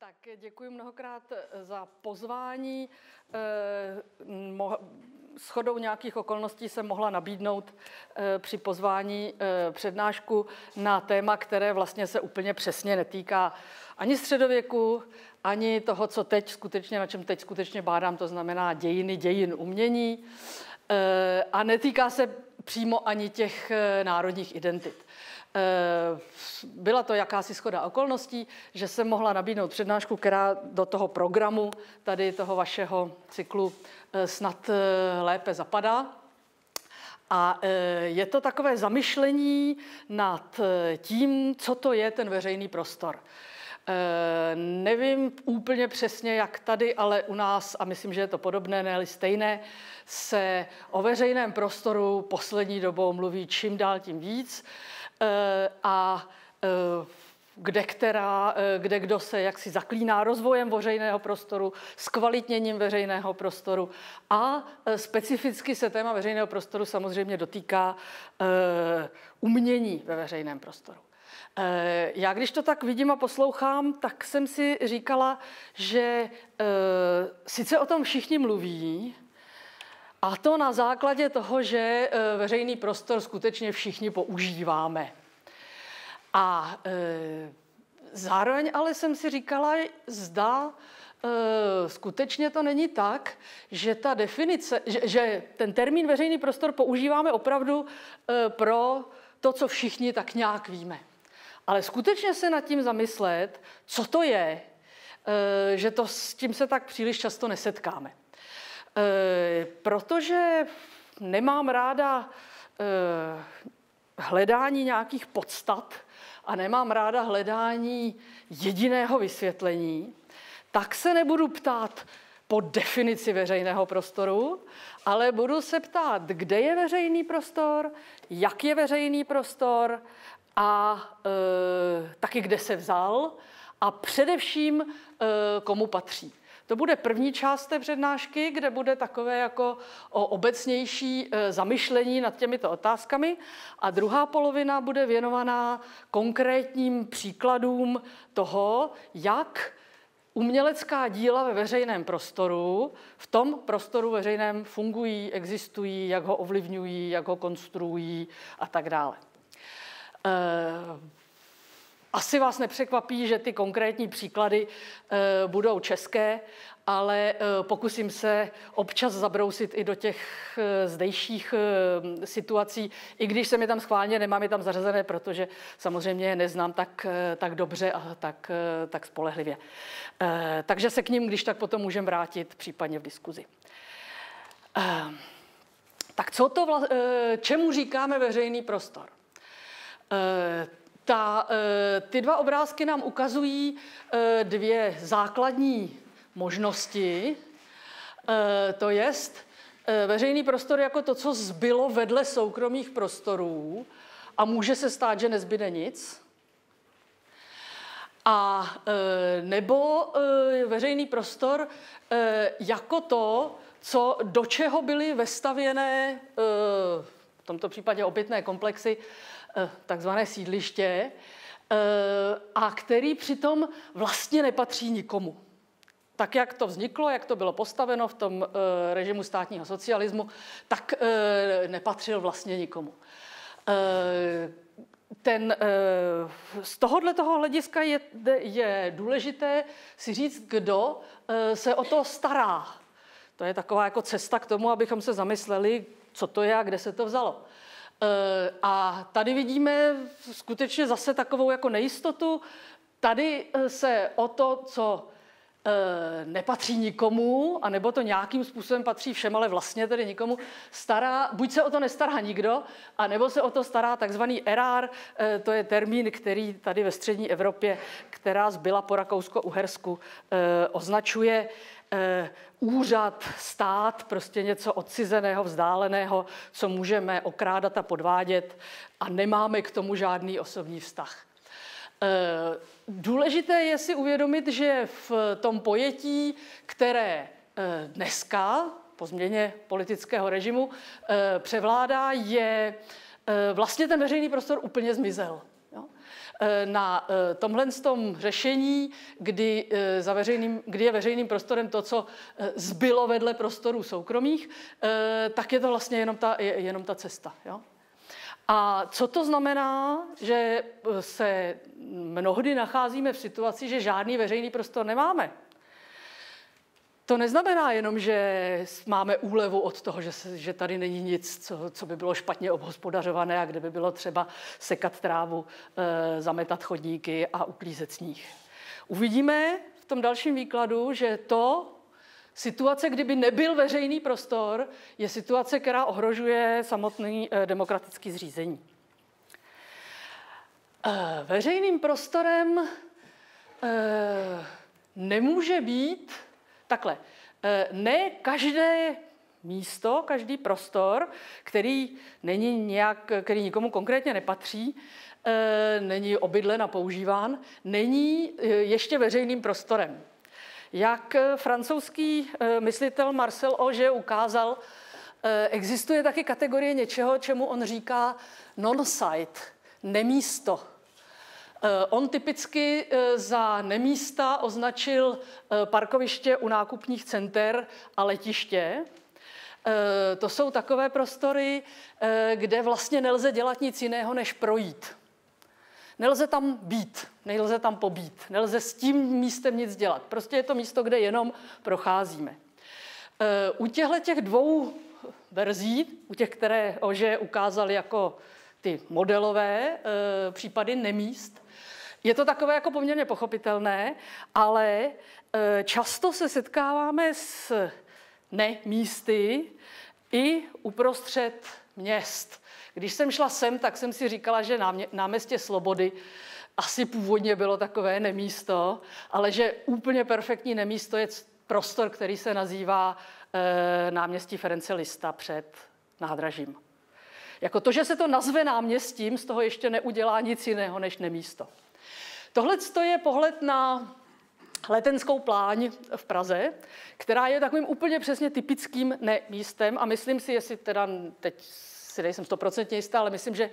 Tak děkuji mnohokrát za pozvání. Shodou nějakých okolností jsem mohla nabídnout při pozvání přednášku na téma, které vlastně se úplně přesně netýká ani středověku, ani toho, co teď skutečně, na čem teď skutečně bádám, to znamená dějiny, dějin umění. A netýká se přímo ani těch národních identit. Eh, byla to jakási schoda okolností, že jsem mohla nabídnout přednášku, která do toho programu tady toho vašeho cyklu eh, snad eh, lépe zapadá. A je to takové zamyšlení nad tím, co to je ten veřejný prostor. Nevím úplně přesně, jak tady, ale u nás, a myslím, že je to podobné, ne stejné, se o veřejném prostoru poslední dobou mluví čím dál tím víc. Eh, a eh, kde, která, eh, kde kdo se jaksi zaklíná rozvojem veřejného prostoru, zkvalitněním veřejného prostoru a specificky se téma veřejného prostoru samozřejmě dotýká umění ve veřejném prostoru. Já když to tak vidím a poslouchám, tak jsem si říkala, že sice o tom všichni mluví, a to na základě toho, že e, veřejný prostor skutečně všichni používáme. A e, zároveň ale jsem si říkala, zda e, skutečně to není tak, že ta definice, že, že ten termín veřejný prostor používáme opravdu pro to, co všichni tak nějak víme. Ale skutečně se nad tím zamyslet, co to je, že to s tím se tak příliš často nesetkáme. Eh, protože nemám ráda eh, hledání nějakých podstat a nemám ráda hledání jediného vysvětlení, tak se nebudu ptát po definici veřejného prostoru, ale budu se ptát, kde je veřejný prostor, jak je veřejný prostor a e, taky kde se vzal a především e, komu patří. To bude první část té přednášky, kde bude takové jako o obecnější e, zamyšlení nad těmito otázkami a druhá polovina bude věnovaná konkrétním příkladům toho, jak umělecká díla ve veřejném prostoru, v tom prostoru veřejném fungují, existují, jak ho ovlivňují, jak ho konstruují a tak dále. Asi vás nepřekvapí, že ty konkrétní příklady e, budou české, ale e, pokusím se občas zabrousit i do těch e, zdejších situací, i když se mi tam schválně nemám je tam zařazené, protože samozřejmě je neznám tak, tak dobře a tak, tak spolehlivě. Takže se k ním, když tak potom můžeme vrátit případně v diskuzi. Tak co to vla, čemu říkáme veřejný prostor? Ta, eh, ty dva obrázky nám ukazují eh, dvě základní možnosti. Eh, to jest veřejný prostor jako to, co zbylo vedle soukromých prostorů a může se stát, že nezbyde nic. A nebo veřejný prostor jako to, co, do čeho byly vestavěné, v tomto případě obytné komplexy, takzvané sídliště, eh, a který přitom vlastně nepatří nikomu. Tak, jak to vzniklo, jak to bylo postaveno v tom eh, režimu státního socialismu, tak nepatřil vlastně nikomu. Ten, z tohohle toho hlediska je, je důležité si říct, kdo se o to stará. To je taková jako cesta k tomu, abychom se zamysleli, co to je a kde se to vzalo. Eh, a tady vidíme skutečně zase takovou jako nejistotu. Tady eh, se o to, co eh, nepatří nikomu, anebo to nějakým způsobem patří všem, ale vlastně tedy nikomu, stará, buď se o to nestará nikdo, anebo se o to stará takzvaný erár, to je termín, který tady ve střední Evropě, která zbyla po Rakousko-Uhersku, označuje úřad, stát, prostě něco odcizeného, vzdáleného, co můžeme okrádat a podvádět a nemáme k tomu žádný osobní vztah. Eh, důležité je si uvědomit, že v tom pojetí, které eh, dneska po změně politického režimu převládá, je vlastně ten veřejný prostor úplně zmizel. Jo? Na tomhle tom řešení, kdy, za veřejným, kdy je veřejným prostorem to, co zbylo vedle prostorů soukromých, tak je to vlastně jenom ta, jenom ta cesta. Jo? A co to znamená, že se mnohdy nacházíme v situaci, že žádný veřejný prostor nemáme? To neznamená jenom, že máme úlevu od toho, že, se, že tady není nic, co, co by bylo špatně obhospodařované a kde by bylo třeba sekat trávu, e, zametat chodníky a uklízet sníh. Uvidíme v tom dalším výkladu, že to, situace, kdyby nebyl veřejný prostor, je situace, která ohrožuje samotný e, demokratický zřízení. E, veřejným prostorem nemůže být Takhle, eh, ne každé místo, každý prostor, který není nějak, který nikomu konkrétně nepatří, eh, není obydlen a používán, není eh, ještě veřejným prostorem. Jak francouzský myslitel Marcel Auger ukázal, existuje taky kategorie něčeho, čemu on říká non-site, nemísto. Eh, on typicky eh, za nemísta označil eh, parkoviště u nákupních center a letiště. To jsou takové prostory, kde vlastně nelze dělat nic jiného, než projít. Nelze tam být, nelze tam pobít, nelze s tím místem nic dělat. Prostě je to místo, kde jenom procházíme. U těchto těch dvou verzí, u těch, které Ože ukázal jako ty modelové případy nemíst, je to takové jako poměrně pochopitelné, ale e, často se setkáváme s nemísty i uprostřed měst. Když jsem šla sem, tak jsem si říkala, že náměstě Slobody asi původně bylo takové nemísto, ale že úplně perfektní nemísto je prostor, který se nazývá e, náměstí Ference Lista před nádražím. Jako to, že se to nazve náměstím, z toho ještě neudělá nic jiného než nemísto. Tohle je pohled na letenskou pláň v Praze, která je takovým úplně přesně typickým nemístem a myslím si, jestli teda, teď si nejsem stoprocentně jistá, ale myslím, že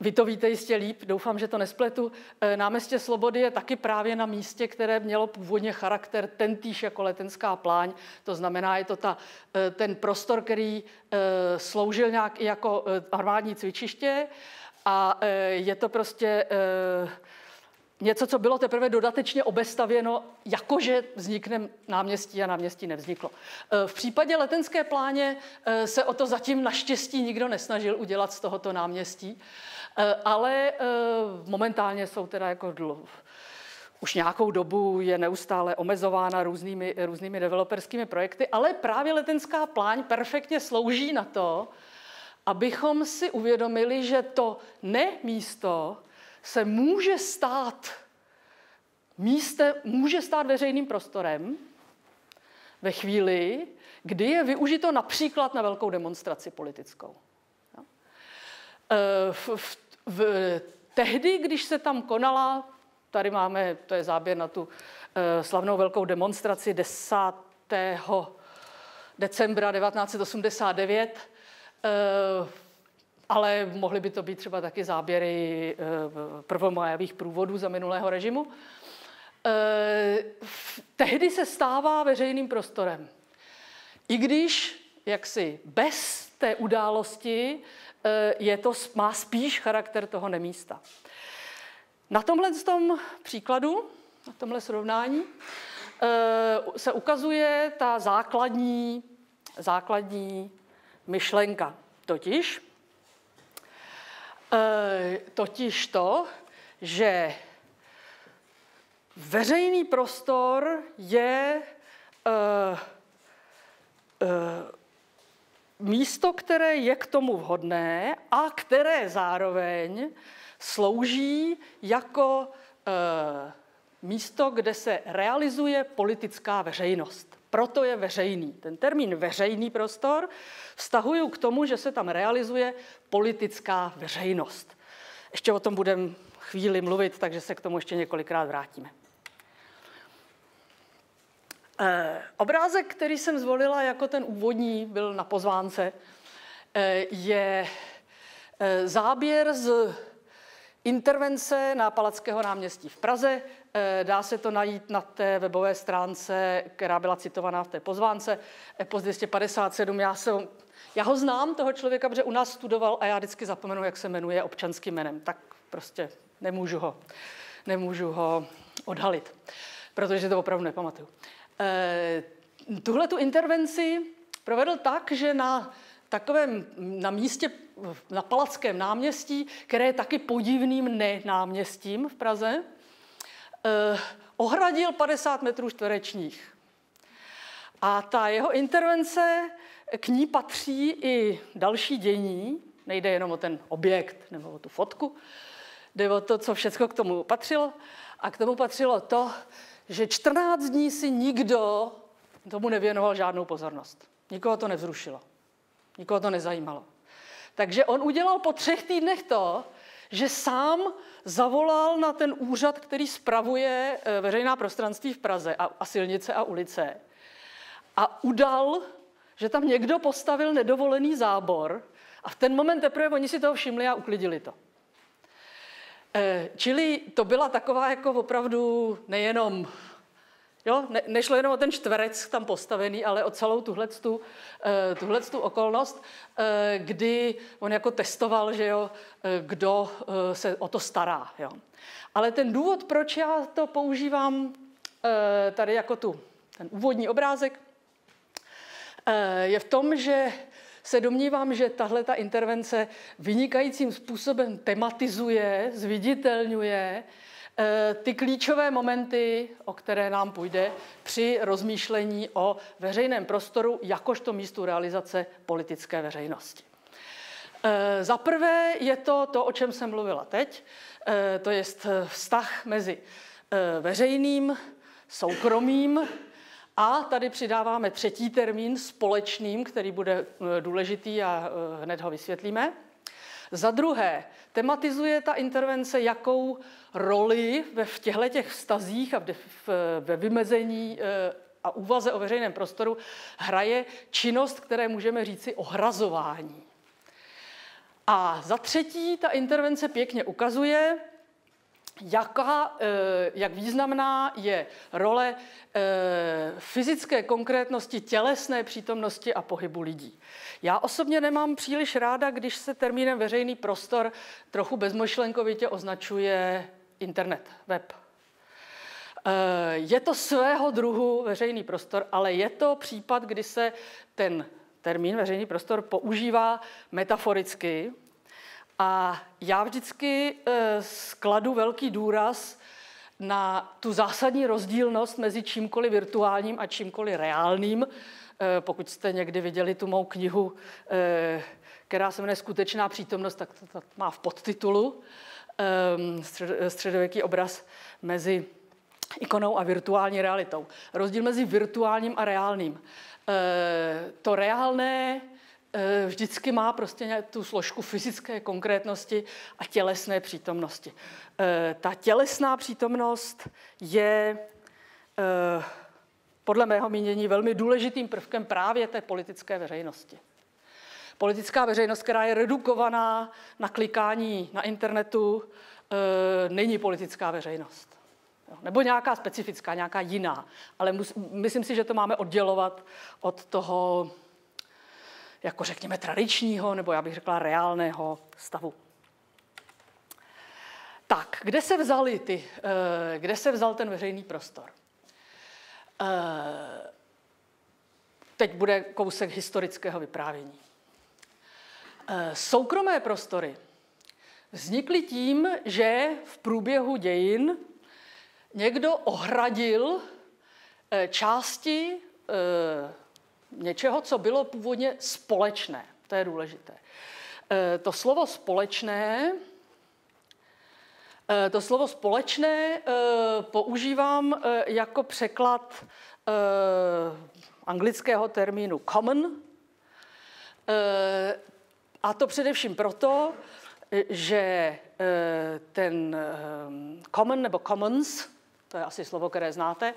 vy to víte jistě líp, doufám, že to nespletu. E, náměstě Slobody je taky právě na místě, které mělo původně charakter tentýž jako letenská pláň. To znamená, je to ta, e, ten prostor, který e, sloužil nějak i jako armádní cvičiště a je to prostě něco, co bylo teprve dodatečně obestavěno, jakože vznikne náměstí a náměstí nevzniklo. E, v případě letenské pláně e, se o to zatím naštěstí nikdo nesnažil udělat z tohoto náměstí, e, ale momentálně jsou teda jako dlouho už nějakou dobu je neustále omezována různými, různými developerskými projekty, ale právě letenská pláň perfektně slouží na to, abychom si uvědomili, že to ne místo se může stát místem, může stát veřejným prostorem ve chvíli, kdy je využito například na velkou demonstraci politickou. E, v, v, v, tehdy, když se tam konala, tady máme, to je záběr na tu e, slavnou velkou demonstraci 10. decembra 1989, ale mohly by to být třeba taky záběry eh, prvomajových průvodů za minulého režimu. Eh, tehdy se stává veřejným prostorem. I když jaksi bez té události eh, je to, má spíš charakter toho nemísta. Na tomhle tom příkladu, na tomhle srovnání, se ukazuje ta základní, základní myšlenka. Totiž, E, totiž to, že veřejný prostor je e, e, místo, které je k tomu vhodné a které zároveň slouží jako místo, kde se realizuje politická veřejnost. Proto je veřejný. Ten termín veřejný prostor vztahuju k tomu, že se tam realizuje politická veřejnost. Ještě o tom budeme chvíli mluvit, takže se k tomu ještě několikrát vrátíme. Eh, obrázek, který jsem zvolila jako ten úvodní, byl na pozvánce, eh, je eh, záběr z intervence na Palackého náměstí v Praze. Dá se to najít na té webové stránce, která byla citovaná v té pozvánce, EPOS 257. Já, se, já ho znám, toho člověka, protože u nás studoval a já vždycky zapomenu, jak se jmenuje občanským jménem. Tak prostě nemůžu ho, nemůžu ho odhalit, protože to opravdu nepamatuju. Tuhle tu intervenci provedl tak, že na takovém, na místě, na Palackém náměstí, které je taky podivným nenáměstím v Praze, eh, ohradil 50 metrů čtverečních. A ta jeho intervence, k ní patří i další dění, nejde jenom o ten objekt nebo o tu fotku, jde o to, co všechno k tomu patřilo. A k tomu patřilo to, že 14 dní si nikdo tomu nevěnoval žádnou pozornost. Nikoho to nevzrušilo. Nikoho to nezajímalo. Takže on udělal po třech týdnech to, že sám zavolal na ten úřad, který spravuje eh, veřejná prostranství v Praze a, a silnice a ulice a udal, že tam někdo postavil nedovolený zábor a v ten moment teprve oni si toho všimli a uklidili to. Eh, čili to byla taková jako opravdu nejenom Jo? Ne, nešlo jenom o ten čtverec tam postavený, ale o celou tuhletu, uh, okolnost, uh, kdy on jako testoval, že jo, uh, kdo uh, se o to stará. Jo? Ale ten důvod, proč já to používám tady jako tu, ten úvodní obrázek, je v tom, že se domnívám, že tahle ta intervence vynikajícím způsobem tematizuje, zviditelňuje Eh, ty klíčové momenty, o které nám půjde při rozmýšlení o veřejném prostoru jakožto místu realizace politické veřejnosti. Eh, za prvé je to to, o čem jsem mluvila teď, eh, to je vztah mezi veřejným, soukromým a tady přidáváme třetí termín společným, který bude důležitý a hned ho vysvětlíme. Za druhé, tematizuje ta intervence, jakou roli v těchto těch vztazích a ve vymezení e, a úvaze o veřejném prostoru hraje činnost, které můžeme říci ohrazování. A za třetí, ta intervence pěkně ukazuje, jaká, eh, jak významná je role eh, fyzické konkrétnosti, tělesné přítomnosti a pohybu lidí. Já osobně nemám příliš ráda, když se termínem veřejný prostor trochu bezmošlenkovitě označuje internet, web. Eh, je to svého druhu veřejný prostor, ale je to případ, kdy se ten termín veřejný prostor používá metaforicky, a já vždycky eh, skladu velký důraz na tu zásadní rozdílnost mezi čímkoliv virtuálním a čímkoliv reálným. Eh, pokud jste někdy viděli tu mou knihu, eh, která se jmenuje Skutečná přítomnost, tak to, má v podtitulu středověký obraz mezi ikonou a virtuální realitou. Rozdíl mezi virtuálním a reálným. To reálné vždycky má prostě tu složku fyzické konkrétnosti a tělesné přítomnosti. Eh, ta tělesná přítomnost je eh, podle mého mínění velmi důležitým prvkem právě té politické veřejnosti. Politická veřejnost, která je redukovaná na klikání na internetu, není politická veřejnost. Nebo nějaká specifická, nějaká jiná. Ale myslím si, že to máme oddělovat od toho jako řekněme tradičního, nebo já bych řekla reálného stavu. Tak, kde se vzali ty, eh, kde se vzal ten veřejný prostor? Eh, teď bude kousek historického vyprávění. Eh, soukromé prostory vznikly tím, že v průběhu dějin někdo ohradil části něčeho, co bylo původně společné. To je důležité. E, to slovo společné, e, to slovo společné e, používám jako překlad anglického termínu common. A to především proto, že ten common nebo commons, to je asi slovo, které znáte,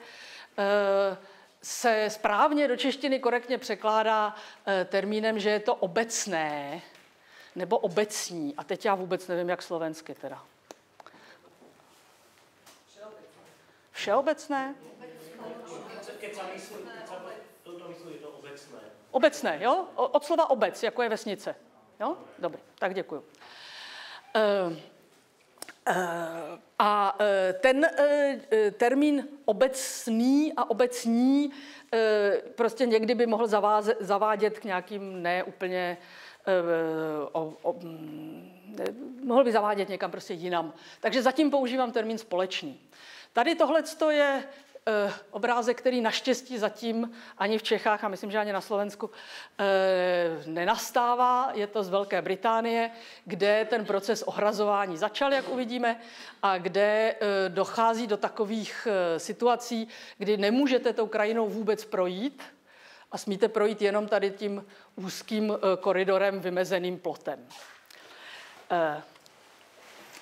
se správně do češtiny korektně překládá eh, termínem, že je to obecné nebo obecní. A teď já vůbec nevím, jak slovensky teda. Všeobecné? Obecné, jo? Od slova obec, jako je vesnice. Jo? Dobrý, tak děkuju. Eh, a ten termín obecný a obecní prostě někdy by mohl zavádět k nějakým neúplně o, o, mohl by zavádět někam prostě jinam. Takže zatím používám termín společný. Tady tohle je Eh, obrázek, který naštěstí zatím ani v Čechách a myslím, že ani na Slovensku eh, nenastává. Je to z Velké Británie, kde ten proces ohrazování začal, jak uvidíme, a kde eh, dochází do takových situací, kdy nemůžete tou krajinou vůbec projít a smíte projít jenom tady tím úzkým koridorem vymezeným plotem.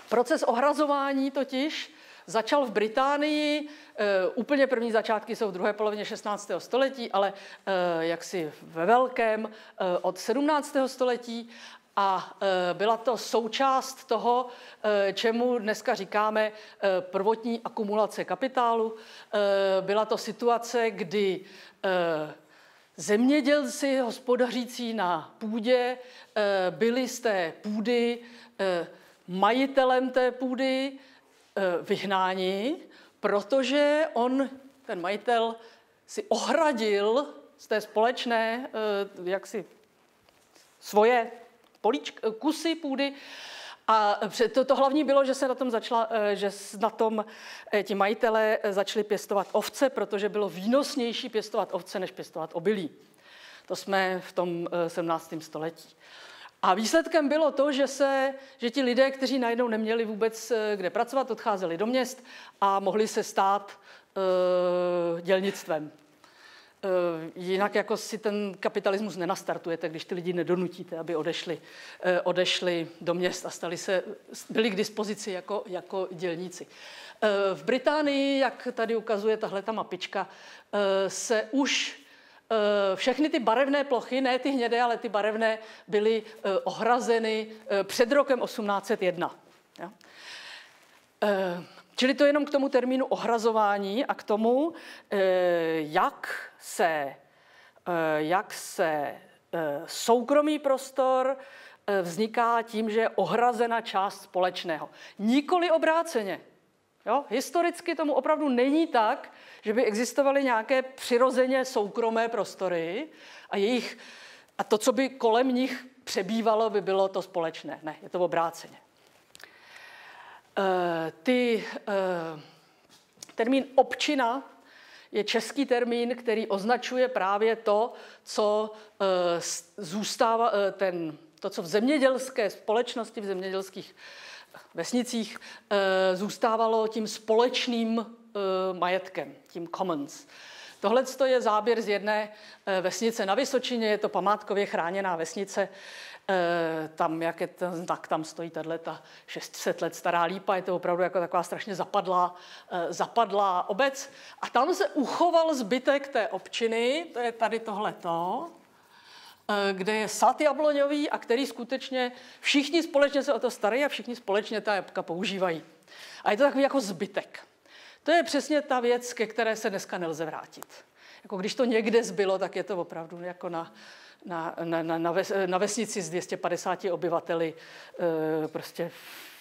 Proces ohrazování totiž začal v Británii Eh, úplně první začátky jsou v druhé polovině 16. století, ale eh, jaksi ve velkém eh, od 17. století a byla to součást toho, čemu dneska říkáme prvotní akumulace kapitálu. Byla to situace, kdy zemědělci hospodařící na půdě byli z té půdy majitelem té půdy vyhnáni protože on, ten majitel, si ohradil z té společné, eh, jak si svoje políčk, kusy půdy a to, to hlavní bylo, že se na tom začala, eh, že na tom eh, ti majitelé začali pěstovat ovce, protože bylo výnosnější pěstovat ovce, než pěstovat obilí. To jsme v tom 17. století. A výsledkem bylo to, že, se, že ti lidé, kteří najednou neměli vůbec eh, kde pracovat, odcházeli do měst a mohli se stát uh, dělnictvem. Uh, jinak jako si ten kapitalismus nenastartujete, když ty lidi nedonutíte, aby odešli, odešli do měst a stali se, byli k dispozici jako, jako dělníci. V Británii, jak tady ukazuje tahle ta mapička, se už Eh, všechny ty barevné plochy, ne ty hnědé, ale ty barevné, byly eh, ohrazeny eh, před rokem 1801. Čili to jenom k tomu termínu ohrazování a k tomu, jak se, jak se soukromý prostor vzniká tím, že je ohrazena část společného. Nikoli obráceně. Jo? Historicky tomu opravdu není tak, že by existovaly nějaké přirozeně soukromé prostory a jejich a to, co by kolem nich přebývalo, by bylo to společné. Ne, je to obráceně. E, ty, e, termín občina je český termín, který označuje právě to, co e, zůstává, ten, to, co v zemědělské společnosti, v zemědělských vesnicích e, zůstávalo tím společným Eh, majetkem, tím commons. Tohle je záběr z jedné eh, vesnice na Vysočině, je to památkově chráněná vesnice. Eh, tam, jak je ten znak, tam stojí tato 600 let stará lípa, je to opravdu jako taková strašně zapadlá, zapadlá obec. A tam se uchoval zbytek té občiny, to je tady tohleto, kde je sad jabloňový a který skutečně všichni společně se o to starají a všichni společně ta jabka používají. A je to takový jako zbytek. To je přesně ta věc, ke které se dneska nelze vrátit. Jako když to někde zbylo, tak je to opravdu jako na, na, na, na, na, ves, na vesnici s 250 obyvateli, e, prostě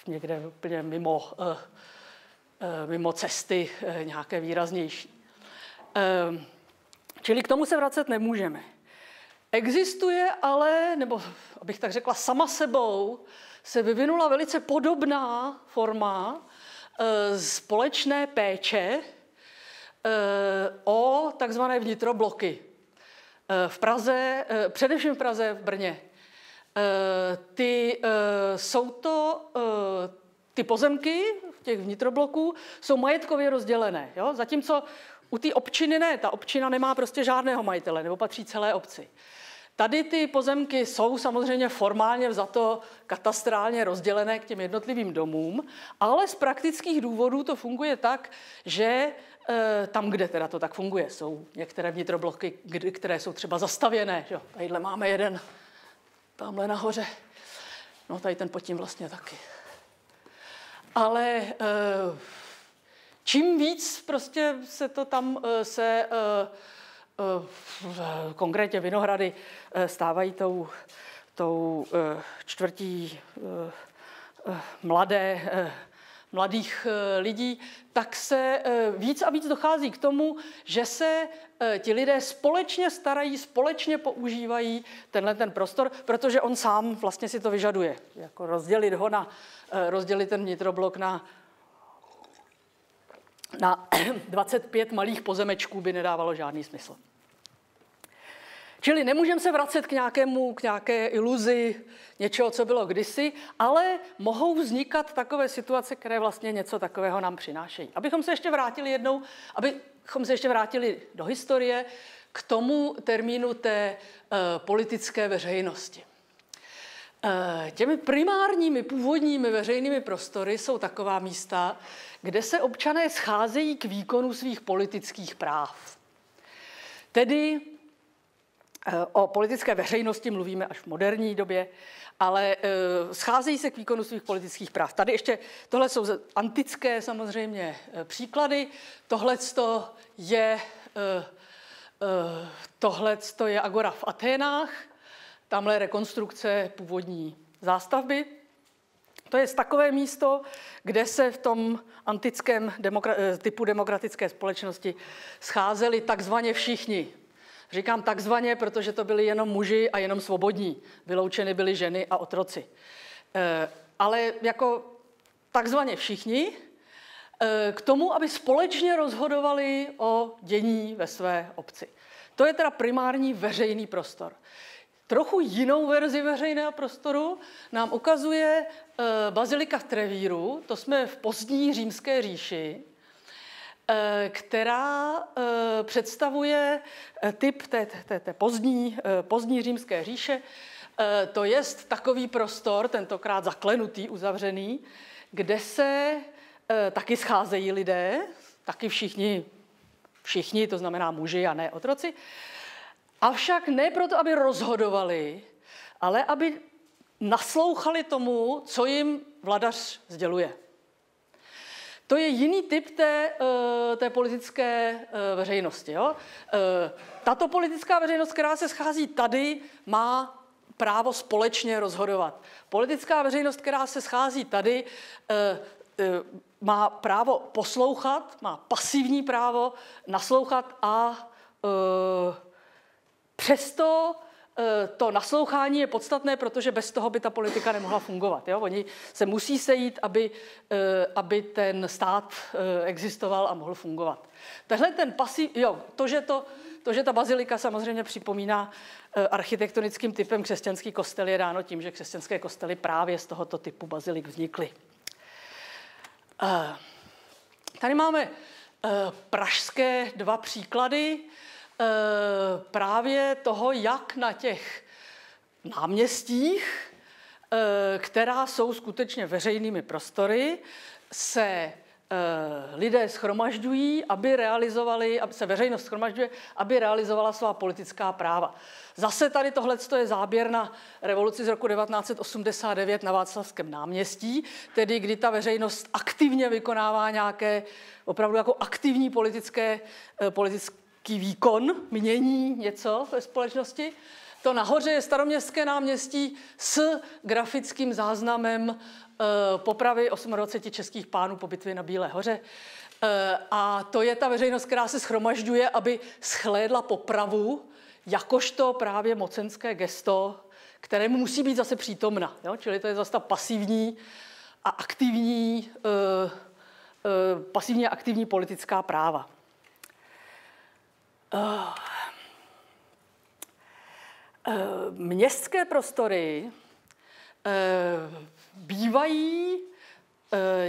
někde úplně mimo, e, mimo cesty e, nějaké výraznější. E, čili k tomu se vracet nemůžeme. Existuje ale, nebo abych tak řekla, sama sebou se vyvinula velice podobná forma Eh, společné péče eh, o takzvané vnitrobloky. Eh, v Praze, především v Praze, v Brně. Ty, jsou to ty pozemky těch vnitrobloků jsou majetkově rozdělené. Jo? Zatímco u té občiny ne, ta občina nemá prostě žádného majitele, nebo patří celé obci. Tady ty pozemky jsou samozřejmě formálně za to katastrálně rozdělené k těm jednotlivým domům, ale z praktických důvodů to funguje tak, že e, tam, kde teda to tak funguje, jsou některé vnitrobloky, které jsou třeba zastavěné. Že? Tadyhle máme jeden, tamhle nahoře. No tady ten pod tím vlastně taky. Ale e, čím víc prostě se to tam se konkrétně Vinohrady stávají tou, tou čtvrtí mladé mladých eh, lidí, tak se eh, víc a víc dochází k tomu, že se eh, ti lidé společně starají, společně používají tenhle ten prostor, protože on sám vlastně si to vyžaduje. Jako rozdělit ho na, rozdělit ten vnitroblok na na 25 malých pozemečků by nedávalo žádný smysl. Čili nemůžeme se vracet k, nějakému, k nějaké iluzi něčeho, co bylo kdysi, ale mohou vznikat takové situace, které vlastně něco takového nám přinášejí. Abychom se ještě vrátili jednou, abychom se ještě vrátili do historie k tomu termínu té uh, politické veřejnosti. Uh, těmi primárními, původními veřejnými prostory jsou taková místa, kde se občané scházejí k výkonu svých politických práv. Tedy O politické veřejnosti mluvíme až v moderní době, ale eh, scházejí se k výkonu svých politických práv. Tady ještě, tohle jsou antické samozřejmě eh, příklady, tohle je, eh, tohle je Agora v Aténách, tamhle rekonstrukce původní zástavby. To je takové místo, kde se v tom antickém demokra- typu demokratické společnosti scházeli takzvaně všichni Říkám takzvaně, protože to byli jenom muži a jenom svobodní. Vyloučeny byly ženy a otroci. E, ale jako takzvaně všichni, e, k tomu, aby společně rozhodovali o dění ve své obci. To je teda primární veřejný prostor. Trochu jinou verzi veřejného prostoru nám ukazuje e, bazilika v Trevíru, to jsme v pozdní římské říši, Eh, která eh, představuje eh, typ té, té, té pozdní, pozdní římské říše. To je takový prostor, tentokrát zaklenutý, uzavřený, kde se taky scházejí lidé, taky všichni, všichni, to znamená muži a ne otroci, avšak ne proto, aby rozhodovali, ale aby naslouchali tomu, co jim vladař sděluje. To je jiný typ té, eh, té politické eh, veřejnosti. Jo? Eh, tato politická veřejnost, která se schází tady, má právo společně rozhodovat. Politická veřejnost, která se schází tady, má právo poslouchat, má pasivní právo naslouchat a přesto Eh, to naslouchání je podstatné, protože bez toho by ta politika nemohla fungovat. Jo? Oni se musí sejít, aby, eh, aby ten stát eh, existoval a mohl fungovat. Tahle ten pasiv, jo, to, že to, to, že ta bazilika samozřejmě připomíná architektonickým typem křesťanský kostel, je dáno tím, že křesťanské kostely právě z tohoto typu bazilik vznikly. Tady máme pražské dva příklady právě toho, jak na těch náměstích, eh, která jsou skutečně veřejnými prostory, se eh, lidé schromažďují, aby realizovali, aby se veřejnost schromažďuje, aby realizovala svá politická práva. Zase tady tohle je záběr na revoluci z roku 1989 na Václavském náměstí, tedy kdy ta veřejnost aktivně vykonává nějaké opravdu jako aktivní politické, politické nějaký výkon, mění něco ve společnosti. To nahoře je staroměstské náměstí s grafickým záznamem e, popravy 28 českých pánů po bitvě na Bílé hoře. E, a to je ta veřejnost, která se schromažďuje, aby schlédla popravu, jakožto právě mocenské gesto, kterému musí být zase přítomna. Jo? Čili to je zase ta pasivní a aktivní, e, e, pasivní a aktivní politická práva. Uh, městské prostory uh, bývají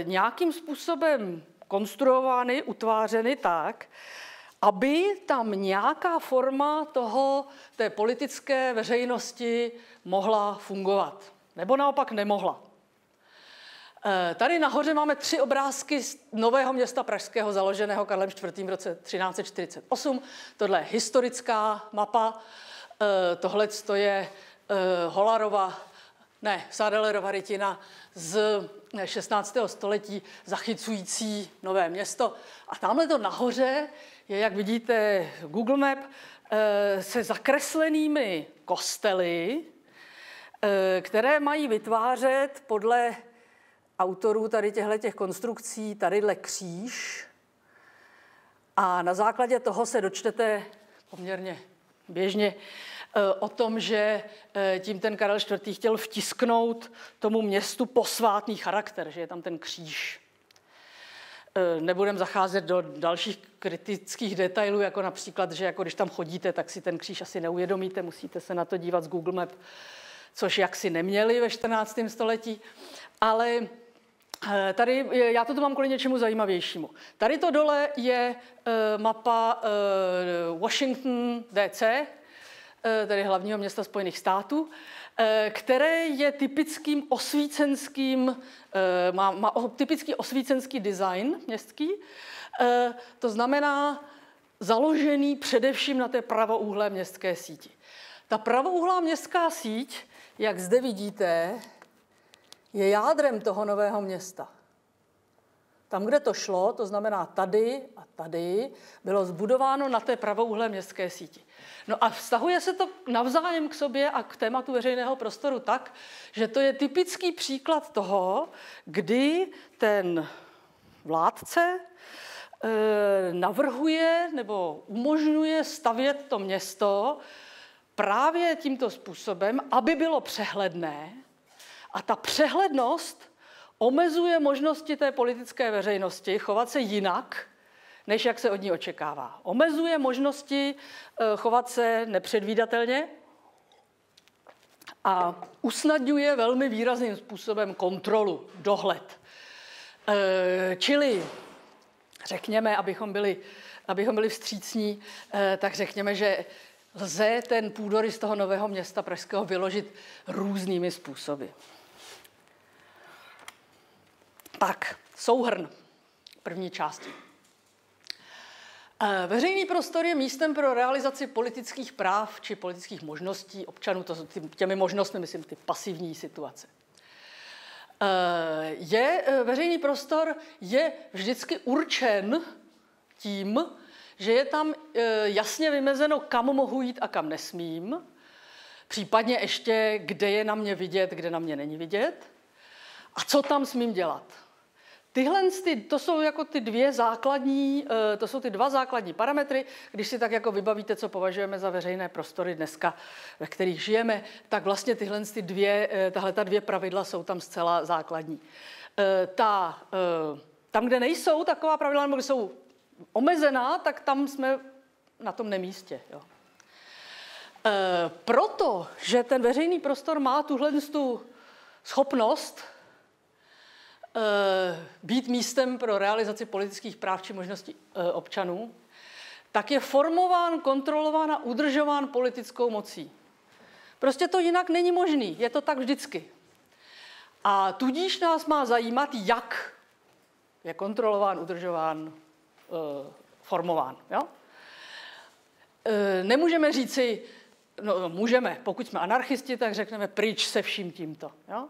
nějakým způsobem konstruovány, utvářeny tak, aby tam nějaká forma toho, té politické veřejnosti mohla fungovat. Nebo naopak nemohla. Eh, tady nahoře máme tři obrázky z nového města pražského, založeného Karlem IV. v roce 1348. Tohle je historická mapa, eh, tohle je eh, Holarova ne, Sádelerova rytina z 16. století zachycující nové město. A tamhle to nahoře je, jak vidíte, Google Map se zakreslenými kostely, které mají vytvářet podle autorů tady těchto těch konstrukcí tadyhle kříž. A na základě toho se dočtete poměrně běžně Eh, o tom, že eh, tím ten Karel IV. chtěl vtisknout tomu městu posvátný charakter, že je tam ten kříž. Eh, nebudem zacházet do dalších kritických detailů, jako například, že jako když tam chodíte, tak si ten kříž asi neuvědomíte, musíte se na to dívat z Google Map, což jaksi neměli ve 14. století. Ale Tady, já to tu mám kvůli něčemu zajímavějšímu. Tady to dole je mapa Washington DC, Eh, tedy hlavního města Spojených států, eh, které je typickým osvícenským, eh, má, má typický osvícenský design městský, to znamená založený především na té pravouhlé městské síti. Ta pravouhlá městská síť, jak zde vidíte, je jádrem toho nového města. Tam, kde to šlo, to znamená tady a tady, bylo zbudováno na té pravouhlé městské síti. No a vztahuje se to navzájem k sobě a k tématu veřejného prostoru tak, že to je typický příklad toho, kdy ten vládce e, navrhuje nebo umožňuje stavět to město právě tímto způsobem, aby bylo přehledné. A ta přehlednost omezuje možnosti té politické veřejnosti chovat se jinak, než jak se od ní očekává. Omezuje možnosti eh, chovat se nepředvídatelně a usnadňuje velmi výrazným způsobem kontrolu, dohled. Eh, čili řekněme, abychom byli, abychom byli vstřícní, eh, tak řekněme, že lze ten půdorys toho nového města pražského vyložit různými způsoby. Tak, souhrn první části. Eh, veřejný prostor je místem pro realizaci politických práv či politických možností občanů, to těmi možnostmi myslím ty pasivní situace. Eh, je, eh, veřejný prostor je vždycky určen tím, že je tam jasně vymezeno, kam mohu jít a kam nesmím, případně ještě, kde je na mě vidět, kde na mě není vidět a co tam smím dělat. Tyhle ty, to jsou jako ty dvě základní, eh, to jsou ty dva základní parametry. Když si tak jako vybavíte, co považujeme za veřejné prostory dneska, ve kterých žijeme, tak vlastně tyhle ty dvě, eh, tahle ta dvě pravidla jsou tam zcela základní. Eh, ta, tam, kde nejsou taková pravidla, nebo jsou omezená, tak tam jsme na tom nemístě. Jo. Proto, že ten veřejný prostor má tuhle tu schopnost být místem pro realizaci politických práv či možností eh, občanů, tak je formován, kontrolován a udržován politickou mocí. Prostě to jinak není možný, je to tak vždycky. A tudíž nás má zajímat, jak je kontrolován, udržován, eh, formován. Jo? Nemůžeme říci, no můžeme, pokud jsme anarchisti, tak řekneme pryč se vším tímto. Jo?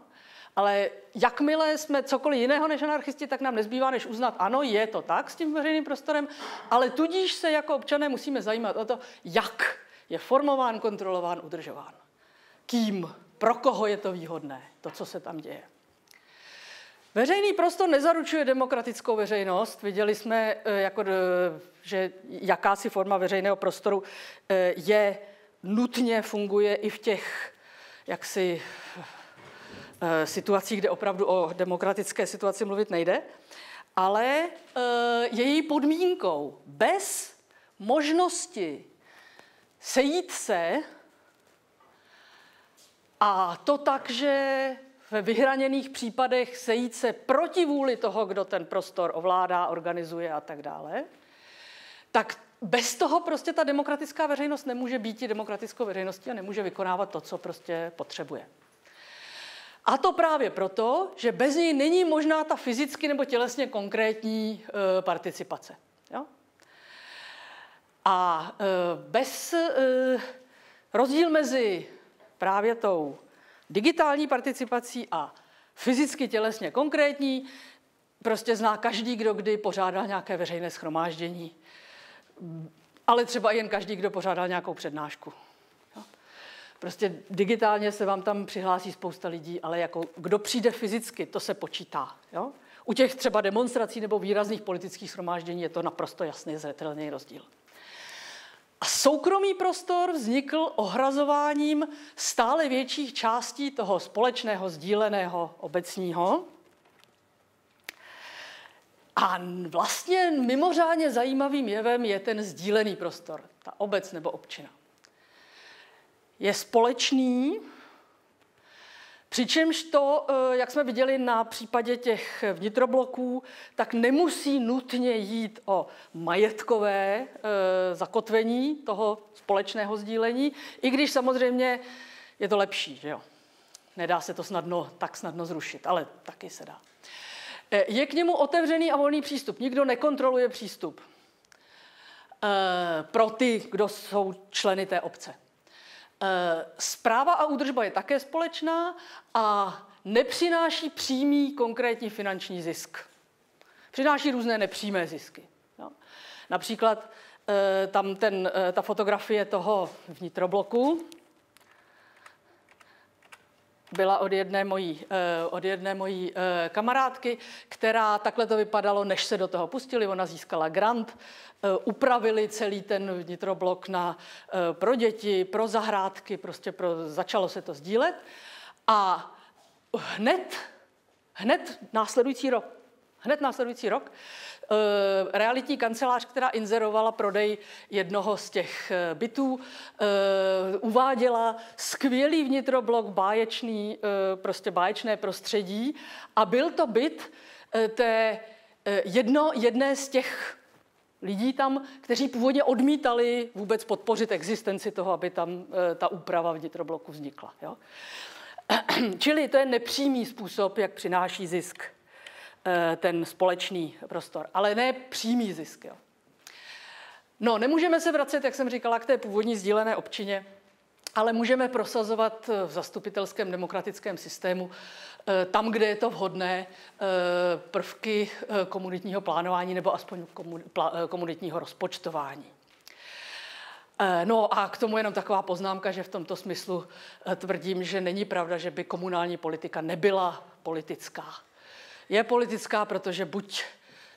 Ale jakmile jsme cokoliv jiného než anarchisti, tak nám nezbývá, než uznat, ano, je to tak s tím veřejným prostorem, ale tudíž se jako občané musíme zajímat o to, jak je formován, kontrolován, udržován. Kým, pro koho je to výhodné, to, co se tam děje. Veřejný prostor nezaručuje demokratickou veřejnost. Viděli jsme, eh, jako, eh, že jakási forma veřejného prostoru eh, je nutně funguje i v těch jaksi situacích, kde opravdu o demokratické situaci mluvit nejde, ale eh, je její podmínkou. Bez možnosti sejít se a to tak, že ve vyhraněných případech sejít se proti vůli toho, kdo ten prostor ovládá, organizuje a tak dále, tak bez toho prostě ta demokratická veřejnost nemůže být demokratickou veřejností a nemůže vykonávat to, co prostě potřebuje. A to právě proto, že bez něj není možná ta fyzicky nebo tělesně konkrétní e, participace. Jo? A e, bez e, rozdíl mezi právě tou digitální participací a fyzicky tělesně konkrétní prostě zná každý, kdo kdy pořádal nějaké veřejné schromáždění, ale třeba jen každý, kdo pořádal nějakou přednášku. Prostě digitálně se vám tam přihlásí spousta lidí, ale jako kdo přijde fyzicky, to se počítá. Jo? U těch třeba demonstrací nebo výrazných politických shromáždění je to naprosto jasný, zřetelný rozdíl. A soukromý prostor vznikl ohrazováním stále větších částí toho společného, sdíleného, obecního. A vlastně mimořádně zajímavým jevem je ten sdílený prostor, ta obec nebo občina. Je společný, Přičemž to, eh, jak jsme viděli na případě těch vnitrobloků, tak nemusí nutně jít o majetkové eh, zakotvení toho společného sdílení, i když samozřejmě je to lepší, že jo. Nedá se to snadno, tak snadno zrušit, ale taky se dá. Eh, je k němu otevřený a volný přístup. Nikdo nekontroluje přístup pro ty, kdo jsou členy té obce. Zpráva a údržba je také společná a nepřináší přímý konkrétní finanční zisk. Přináší různé nepřímé zisky. Například eh, tam ten, eh, ta fotografie toho vnitrobloku, byla od jedné mojí, eh, od jedné mojí eh, kamarádky, která takhle to vypadalo, než se do toho pustili. Ona získala grant, eh, upravili celý ten vnitroblok na, pro děti, pro zahrádky, prostě pro, začalo se to sdílet. A hned, hned následující rok, hned následující rok realitní kancelář, která inzerovala prodej jednoho z těch eh, bytů, eh, uváděla skvělý vnitroblok, báječný, prostě báječné prostředí a byl to byt té jedno, jedné z těch lidí tam, kteří původně odmítali vůbec podpořit existenci toho, aby tam ta úprava vnitrobloku vznikla. Jo? Čili to je nepřímý způsob, jak přináší zisk Eh, ten společný prostor, ale ne přímý zisk. Jo. No, nemůžeme se vracet, jak jsem říkala, k té původní sdílené občině, ale můžeme prosazovat v zastupitelském demokratickém systému eh, tam, kde je to vhodné, eh, prvky komunitního plánování nebo aspoň komunitního rozpočtování. No a k tomu jenom taková poznámka, že v tomto smyslu tvrdím, že není pravda, že by komunální politika nebyla politická je politická, protože buď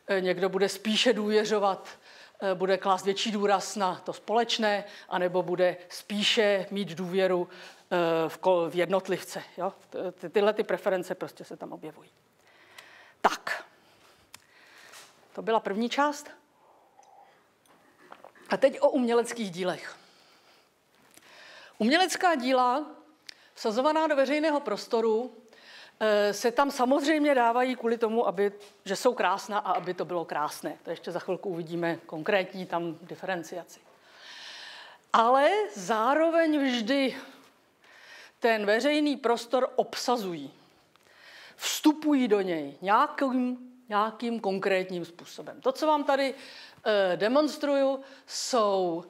eh, někdo bude spíše důvěřovat, eh, bude klást větší důraz na to společné, anebo bude spíše mít důvěru eh, v jednotlivce. Jo? Ty, tyhle ty preference prostě se tam objevují. Tak, to byla první část. A teď o uměleckých dílech. Umělecká díla, vsazovaná do veřejného prostoru, se tam samozřejmě dávají kvůli tomu, aby, že jsou krásná a aby to bylo krásné. To ještě za chvilku uvidíme konkrétní tam diferenciaci. Ale zároveň vždy ten veřejný prostor obsazují. Vstupují do něj nějakým, nějakým konkrétním způsobem. To, co vám tady e, demonstruju, jsou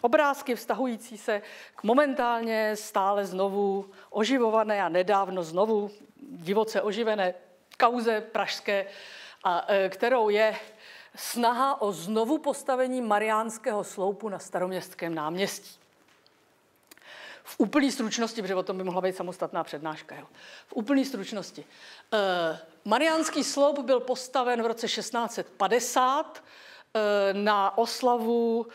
Obrázky vztahující se k momentálně stále znovu oživované a nedávno znovu divoce oživené kauze pražské, a, e, kterou je snaha o znovu postavení Mariánského sloupu na staroměstském náměstí. V úplné stručnosti, protože o tom by mohla být samostatná přednáška. Jo. V úplné stručnosti. E, Mariánský sloup byl postaven v roce 1650 e, na oslavu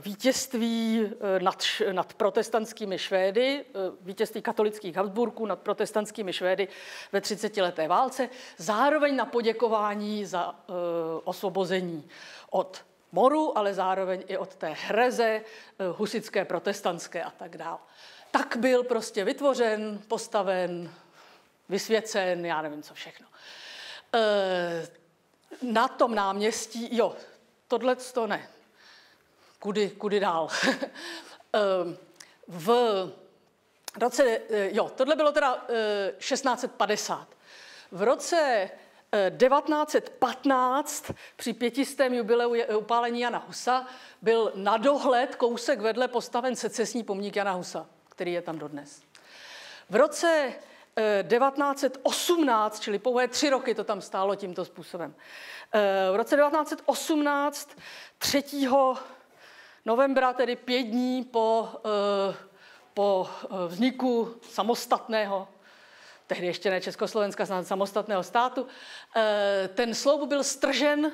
vítězství eh, nad, nad protestantskými Švédy, eh, vítězství katolických Habsburků nad protestantskými Švédy ve 30-leté válce, zároveň na poděkování za osvobození od moru, ale zároveň i od té hreze husické, protestantské a tak dále. Tak byl prostě vytvořen, postaven, vysvěcen, já nevím co všechno. Na tom náměstí, jo, tohle to ne, kudy, kudy dál. Ehm, v roce, eh, jo, tohle bylo teda 1650. Eh, v roce 1915 eh, při pětistém jubileu upálení Jana Husa byl na dohled kousek vedle postaven secesní pomník Jana Husa, který je tam dodnes. V roce 1918, čili pouhé tři roky to tam stálo tímto způsobem. V roce 1918, 3. novembra, tedy pět dní po, po vzniku samostatného tehdy ještě ne Československa, samostatného státu, eh, ten sloup byl stržen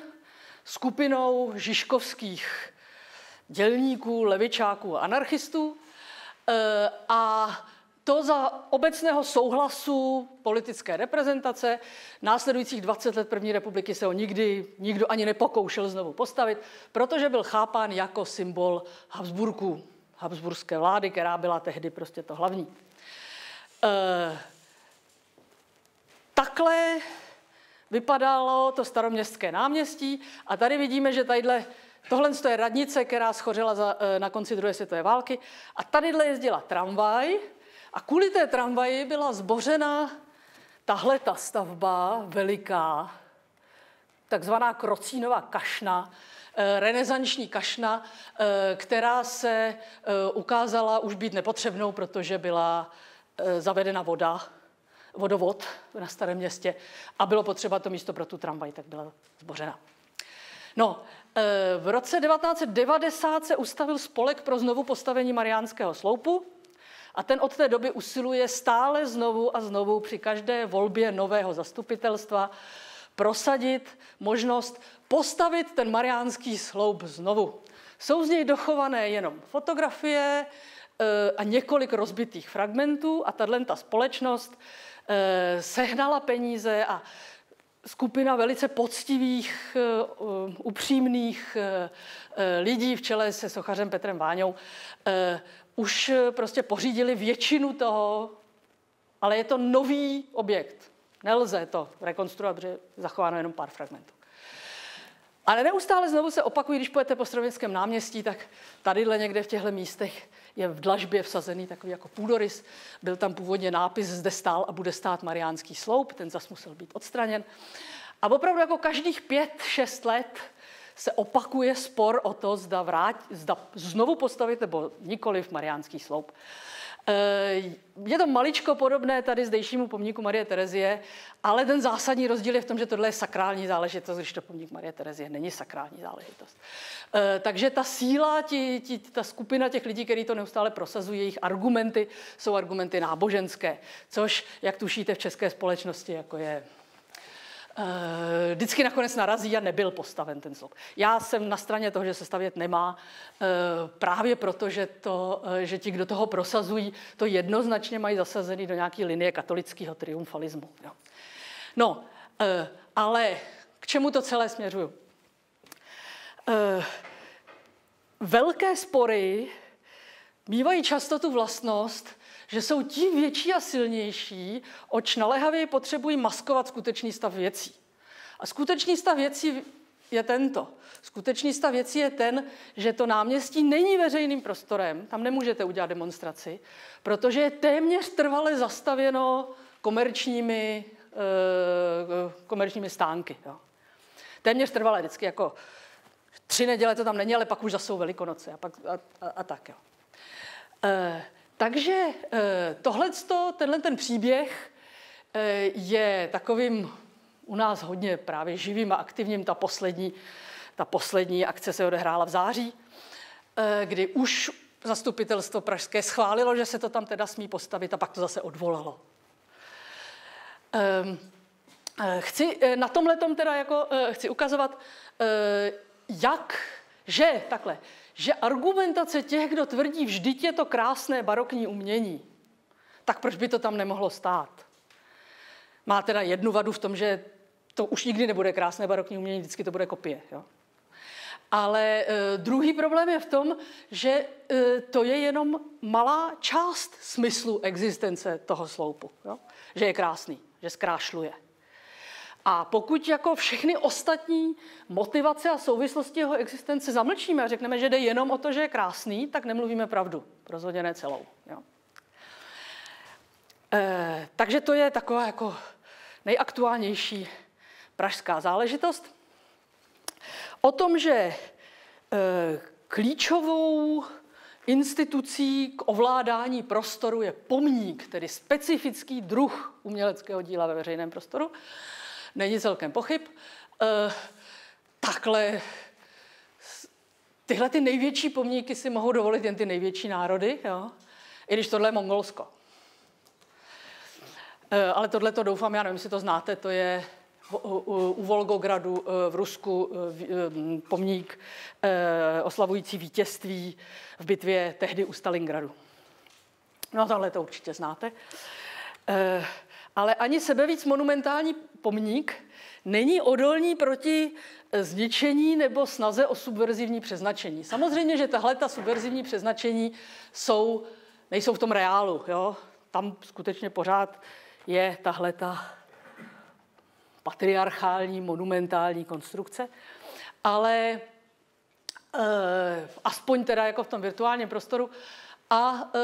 skupinou žižkovských dělníků, levičáků a anarchistů eh, a to za obecného souhlasu politické reprezentace. Následujících 20 let první republiky se ho nikdy nikdo ani nepokoušel znovu postavit, protože byl chápán jako symbol Habsburků, Habsburské vlády, která byla tehdy prostě to hlavní. Eh, Takhle vypadalo to staroměstské náměstí a tady vidíme, že tadyhle, tohle je radnice, která schořela za, eh, na konci druhé světové války a tadyhle jezdila tramvaj a kvůli té tramvaji byla zbořena tahle ta stavba veliká, takzvaná Krocínová kašna, eh, renesanční kašna, eh, která se ukázala už být nepotřebnou, protože byla zavedena voda vodovod na Starém městě a bylo potřeba to místo pro tu tramvaj, tak byla zbořena. No, v roce 1990 se ustavil spolek pro znovu postavení Mariánského sloupu a ten od té doby usiluje stále znovu a znovu při každé volbě nového zastupitelstva prosadit možnost postavit ten Mariánský sloup znovu. Jsou z něj dochované jenom fotografie e, a několik rozbitých fragmentů a tato společnost Eh, sehnala peníze a skupina velice poctivých, eh, upřímných eh, lidí v čele se sochařem Petrem Váňou už prostě pořídili většinu toho, ale je to nový objekt. Nelze to rekonstruovat, protože je zachováno jenom pár fragmentů. Ale neustále znovu se opakují, když pojete po Stroměstském náměstí, tak tadyhle někde v těchto místech je v dlažbě vsazený takový jako půdorys. Byl tam původně nápis, zde stál a bude stát Mariánský sloup, ten zas musel být odstraněn. A opravdu jako každých pět, šest let se opakuje spor o to, zda, vrát, zda znovu postavit nebo nikoliv Mariánský sloup. Eh, je to maličko podobné tady zdejšímu pomníku Marie Terezie, ale ten zásadní rozdíl je v tom, že tohle je sakrální záležitost, když to pomník Marie Terezie není sakrální záležitost. Eh, takže ta síla, ti, ti, ta skupina těch lidí, kteří to neustále prosazují, jejich argumenty jsou argumenty náboženské, což, jak tušíte v české společnosti, jako je vždycky nakonec narazí a nebyl postaven ten slop. Já jsem na straně toho, že se stavět nemá, eh, právě proto, že, to, eh, že ti, kdo toho prosazují, to jednoznačně mají zasazený do nějaké linie katolického triumfalismu. Jo. No, ale k čemu to celé směřuju? Velké spory mývají často tu vlastnost, že jsou tím větší a silnější, oč naléhavěji potřebují maskovat skutečný stav věcí. A skutečný stav věcí je tento. Skutečný stav věcí je ten, že to náměstí není veřejným prostorem, tam nemůžete udělat demonstraci, protože je téměř trvale zastavěno komerčními, e, komerčními stánky. Jo. Téměř trvale, vždycky jako tři neděle to tam není, ale pak už zase jsou velikonoce a, pak, a, a, a tak. Jo. E, takže eh, tohle, tenhle ten příběh eh, je takovým u nás hodně právě živým a aktivním. Ta poslední, ta poslední akce se odehrála v září, eh, kdy už zastupitelstvo pražské schválilo, že se to tam teda smí postavit a pak to zase odvolalo. Ehm, chci na tomhle teda jako, chci ukazovat, jak, že takhle, že argumentace těch, kdo tvrdí, vždyť je to krásné barokní umění, tak proč by to tam nemohlo stát? Má teda jednu vadu v tom, že to už nikdy nebude krásné barokní umění, vždycky to bude kopie. Jo? Ale e, druhý problém je v tom, že e, to je jenom malá část smyslu existence toho sloupu. Jo? Že je krásný, že zkrášluje. A pokud jako všechny ostatní motivace a souvislosti jeho existence zamlčíme a řekneme, že jde jenom o to, že je krásný, tak nemluvíme pravdu. Rozhodně ne celou. Jo. E, takže to je taková jako nejaktuálnější pražská záležitost. O tom, že e, klíčovou institucí k ovládání prostoru je pomník, tedy specifický druh uměleckého díla ve veřejném prostoru. Není celkem pochyb. E, takhle tyhle ty největší pomníky si mohou dovolit jen ty největší národy, jo? i když tohle je Mongolsko. E, ale tohle to doufám, já nevím, jestli to znáte, to je u Volgogradu eh, v Rusku pomník oslavující vítězství v bitvě tehdy u Stalingradu. No tohle to určitě znáte. Ale ani sebevíc monumentální pomník není odolný proti zničení nebo snaze o subverzivní přeznačení. Samozřejmě, že tahle ta subverzivní přeznačení jsou, nejsou v tom reálu. Jo? Tam skutečně pořád je tahle ta patriarchální, monumentální konstrukce, ale e, aspoň teda jako v tom virtuálním prostoru. A e,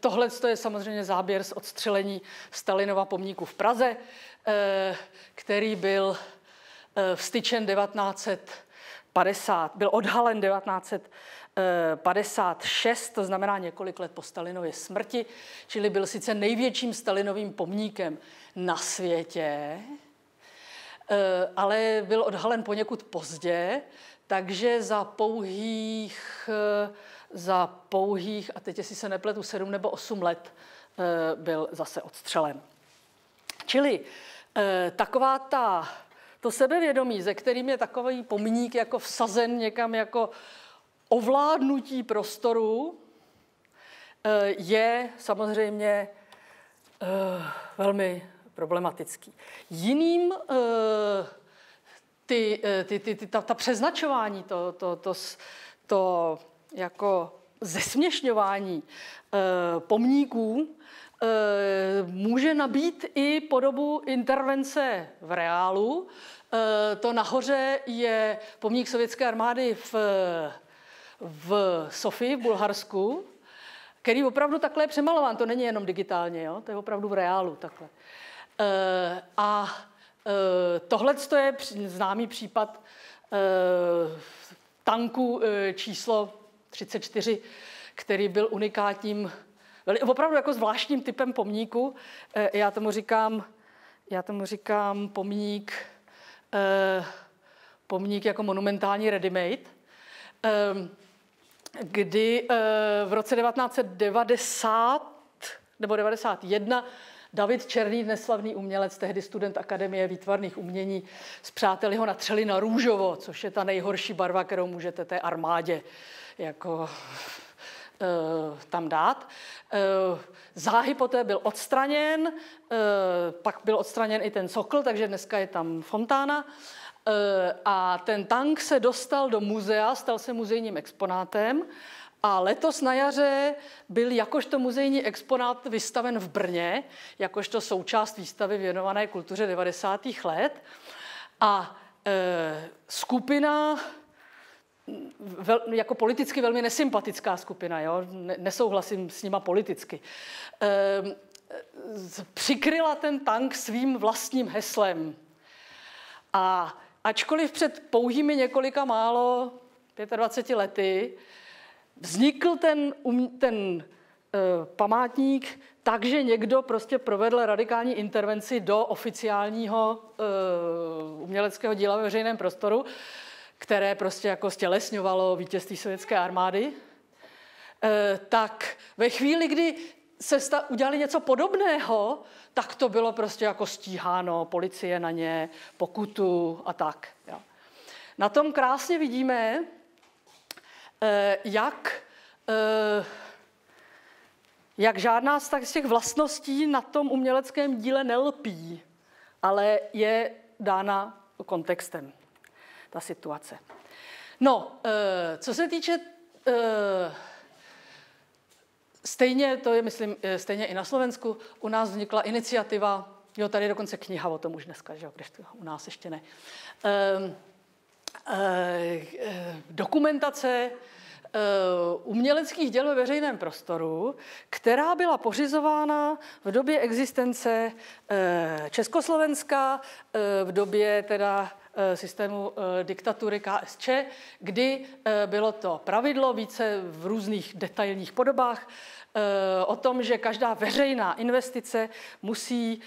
tohle je samozřejmě záběr z odstřelení Stalinova pomníku v Praze, e, který byl e, vstyčen 1950, byl odhalen 1956, to znamená několik let po Stalinově smrti, čili byl sice největším Stalinovým pomníkem na světě, Eh, ale byl odhalen poněkud pozdě, takže za pouhých, eh, za pouhých, a teď jestli se nepletu, sedm nebo osm let eh, byl zase odstřelen. Čili taková ta, to sebevědomí, ze kterým je takový pomník jako vsazen někam jako ovládnutí prostoru, je samozřejmě velmi problematický. Jiným eh, ty, eh, ty, ty, ty, ta, ta přeznačování, to, to, to, to jako zesměšňování eh, pomníků může nabít i podobu intervence v reálu. To nahoře je pomník sovětské armády v, v Sofii v Bulharsku, který opravdu takhle je přemalován. To není jenom digitálně, jo? to je opravdu v reálu takhle. Eh, a eh, tohle je známý případ eh, tanku číslo 34, který byl unikátním, opravdu jako zvláštním typem pomníku. Já tomu říkám, já tomu říkám pomník, pomník jako monumentální ready-made, kdy v roce 1990 nebo 91 David Černý, dnes slavný umělec, tehdy student Akademie výtvarných umění, s přáteli ho natřeli na růžovo, což je ta nejhorší barva, kterou můžete té armádě jako e, tam dát. E, záhy poté byl odstraněn, e, pak byl odstraněn i ten sokl, takže dneska je tam fontána. A ten tank se dostal do muzea, stal se muzejním exponátem a letos na jaře byl jakožto muzejní exponát vystaven v Brně, jakožto součást výstavy věnované kultuře 90. let. A skupina, vel, jako politicky velmi nesympatická skupina, jo? nesouhlasím s nima politicky, e, přikryla ten tank svým vlastním heslem. A ačkoliv před pouhými několika málo 25 lety vznikl ten, um, ten uh, památník tak, že někdo prostě provedl radikální intervenci do oficiálního uh, uměleckého díla ve veřejném prostoru, které prostě jako stělesňovalo vítězství sovětské armády, uh, tak ve chvíli, kdy se udělali něco podobného, tak to bylo prostě jako stíháno, policie na ně, pokutu a tak. Na tom krásně vidíme, Eh, jak, eh, jak žádná z těch vlastností na tom uměleckém díle nelpí, ale je dána kontextem, ta situace. No, eh, co se týče Stejně, to je, myslím, stejně i na Slovensku, u nás vznikla iniciativa, jo, tady je dokonce kniha o tom už dneska, že jo, když to u nás ještě ne. Ehm, Eh, eh, dokumentace eh, uměleckých děl ve veřejném prostoru, která byla pořizována v době existence Československa, v době teda systému diktatury KSČ, kdy bylo to pravidlo více v různých detailních podobách o tom, že každá veřejná investice musí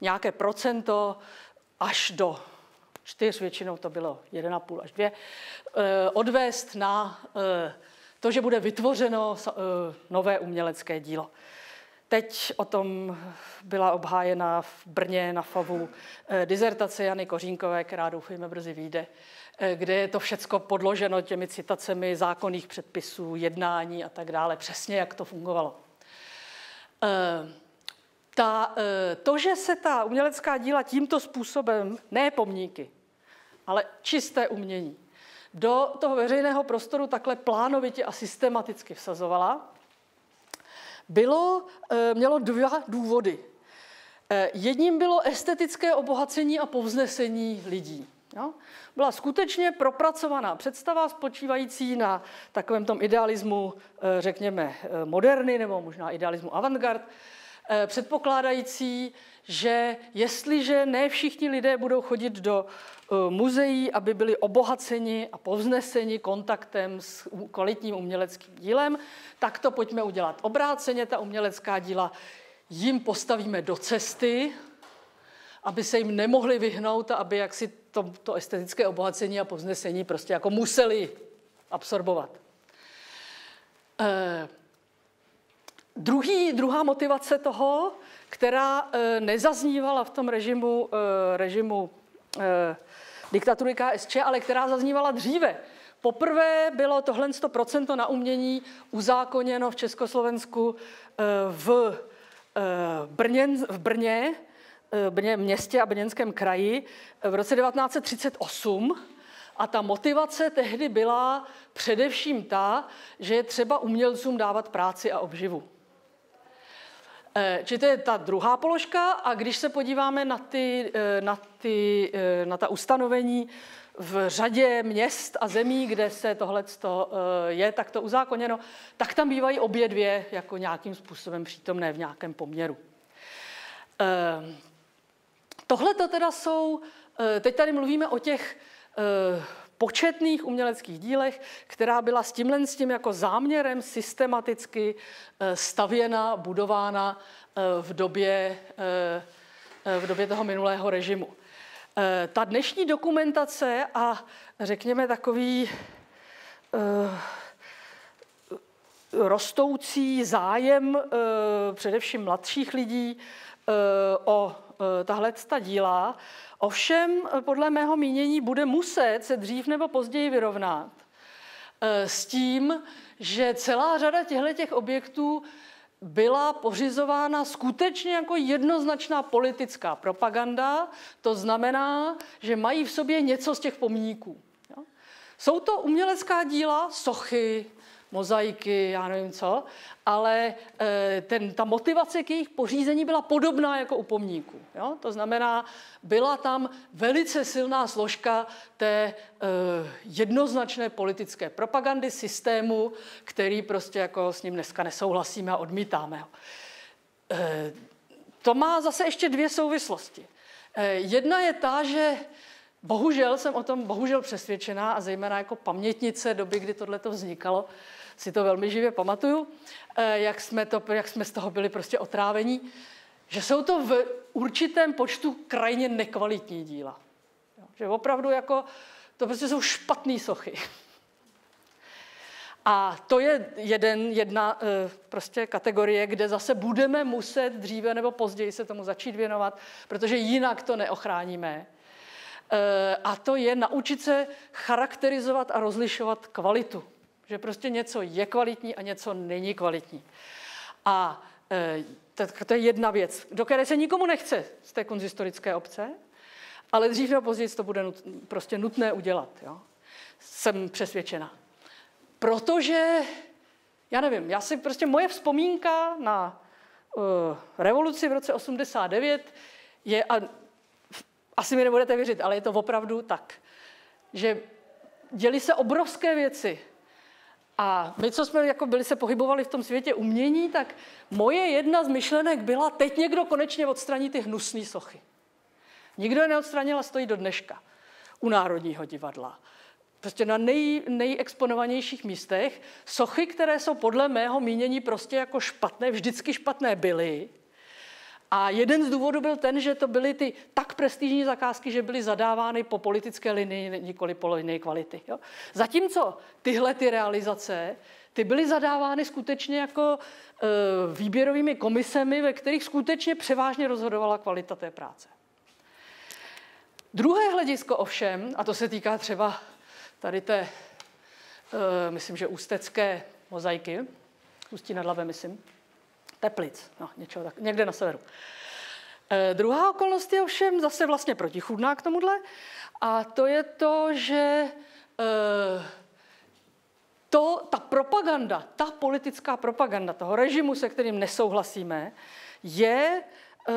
nějaké procento až do čtyř, většinou to bylo 1,5 až 2, odvést na to, že bude vytvořeno nové umělecké dílo. Teď o tom byla obhájena v Brně na FAVu eh, dizertace Jany Kořínkové, která doufujeme brzy vyjde, eh, kde je to všecko podloženo těmi citacemi zákonných předpisů, jednání a tak dále, přesně jak to fungovalo. Eh, ta, to, že se ta umělecká díla tímto způsobem, ne pomníky, ale čisté umění, do toho veřejného prostoru takhle plánovitě a systematicky vsazovala, bylo, eh, mělo dva důvody. Eh, jedním bylo estetické obohacení a povznesení lidí. Jo? Byla skutečně propracovaná představa spočívající na takovém tom idealismu, eh, řekněme, moderny nebo možná idealismu avantgard, předpokládající, že jestliže ne všichni lidé budou chodit do muzeí, aby byli obohaceni a povzneseni kontaktem s kvalitním uměleckým dílem, tak to pojďme udělat obráceně, ta umělecká díla jim postavíme do cesty, aby se jim nemohli vyhnout a aby jaksi to, to estetické obohacení a povznesení prostě jako museli absorbovat. Eh, druhý, druhá motivace toho, která eh, nezaznívala v tom režimu, eh, režimu eh, diktatury KSČ, ale která zaznívala dříve, Poprvé bylo tohle 100% na umění uzákoněno v Československu v, Brně, v Brně, Brně městě a brněnském kraji v roce 1938. A ta motivace tehdy byla především ta, že je třeba umělcům dávat práci a obživu. Či to je ta druhá položka a když se podíváme na, ty, na, ty, na ta ustanovení v řadě měst a zemí, kde se tohle eh, je takto uzákoněno, tak tam bývají obě dvě jako nějakým způsobem přítomné v nějakém poměru. Eh, tohle to teda jsou, eh, teď tady mluvíme o těch početných uměleckých dílech, která byla s tímhle s tím jako záměrem systematicky stavěna, budována v době, v době toho minulého režimu. Eh, ta dnešní dokumentace a řekněme takový eh, rostoucí zájem eh, především mladších lidí o tahle ta díla, ovšem podle mého mínění bude muset se dřív nebo později vyrovnat s tím, že celá řada těchto objektů byla pořizována skutečně jako jednoznačná politická propaganda, to znamená, že mají v sobě něco z těch pomníků. Jsou to umělecká díla, sochy, mozaiky, já nevím co, ale eh, ten, ta motivace k jejich pořízení byla podobná jako u pomníků. Jo? To znamená, byla tam velice silná složka té uh, jednoznačné politické propagandy systému, který prostě jako s ním dneska nesouhlasíme a odmítáme. Uh, to má zase ještě dvě souvislosti. Jedna je ta, že bohužel jsem o tom bohužel přesvědčená a zejména jako pamětnice doby, kdy tohle vznikalo, si to velmi živě pamatuju, eh, jak jsme, to, jak jsme z toho byli prostě otrávení, že jsou to v určitém počtu krajně nekvalitní díla. Že opravdu jako, to prostě jsou špatné sochy. A to je jeden, jedna eh, prostě kategorie, kde zase budeme muset dříve nebo později se tomu začít věnovat, protože jinak to neochráníme. Eh, a to je naučit se charakterizovat a rozlišovat kvalitu. Že prostě něco je kvalitní a něco není kvalitní. A e, to je jedna věc, do které se nikomu nechce z té konzistorické obce, ale dřív nebo později to bude nut, prostě nutné udělat. Jo? Jsem přesvědčena. Protože, já nevím, já si prostě moje vzpomínka na uh, revoluci v roce 89 je, a asi mi nebudete věřit, ale je to opravdu tak, že děli se obrovské věci a my, co jsme jako byli se pohybovali v tom světě umění, tak moje jedna z myšlenek byla, teď někdo konečně odstraní ty hnusné sochy. Nikdo je neodstranil a stojí do dneška u Národního divadla. Prostě na nej, nejexponovanějších místech sochy, které jsou podle mého mínění prostě jako špatné, vždycky špatné byly. A jeden z důvodů byl ten, že to byly ty tak prestižní zakázky, že byly zadávány po politické linii, nikoli po linii kvality. Jo? Zatímco tyhle ty realizace, ty byly zadávány skutečně jako e, výběrovými komisemi, ve kterých skutečně převážně rozhodovala kvalita té práce. Druhé hledisko ovšem, a to se týká třeba tady té, e, myslím, že ústecké mozaiky, Ústí nad Labem, myslím, Teplic, no, něčeho tak, někde na severu. E, druhá okolnost je ovšem zase vlastně protichůdná k tomuhle, a to je to, že e, to, ta propaganda, ta politická propaganda toho režimu, se kterým nesouhlasíme, je e,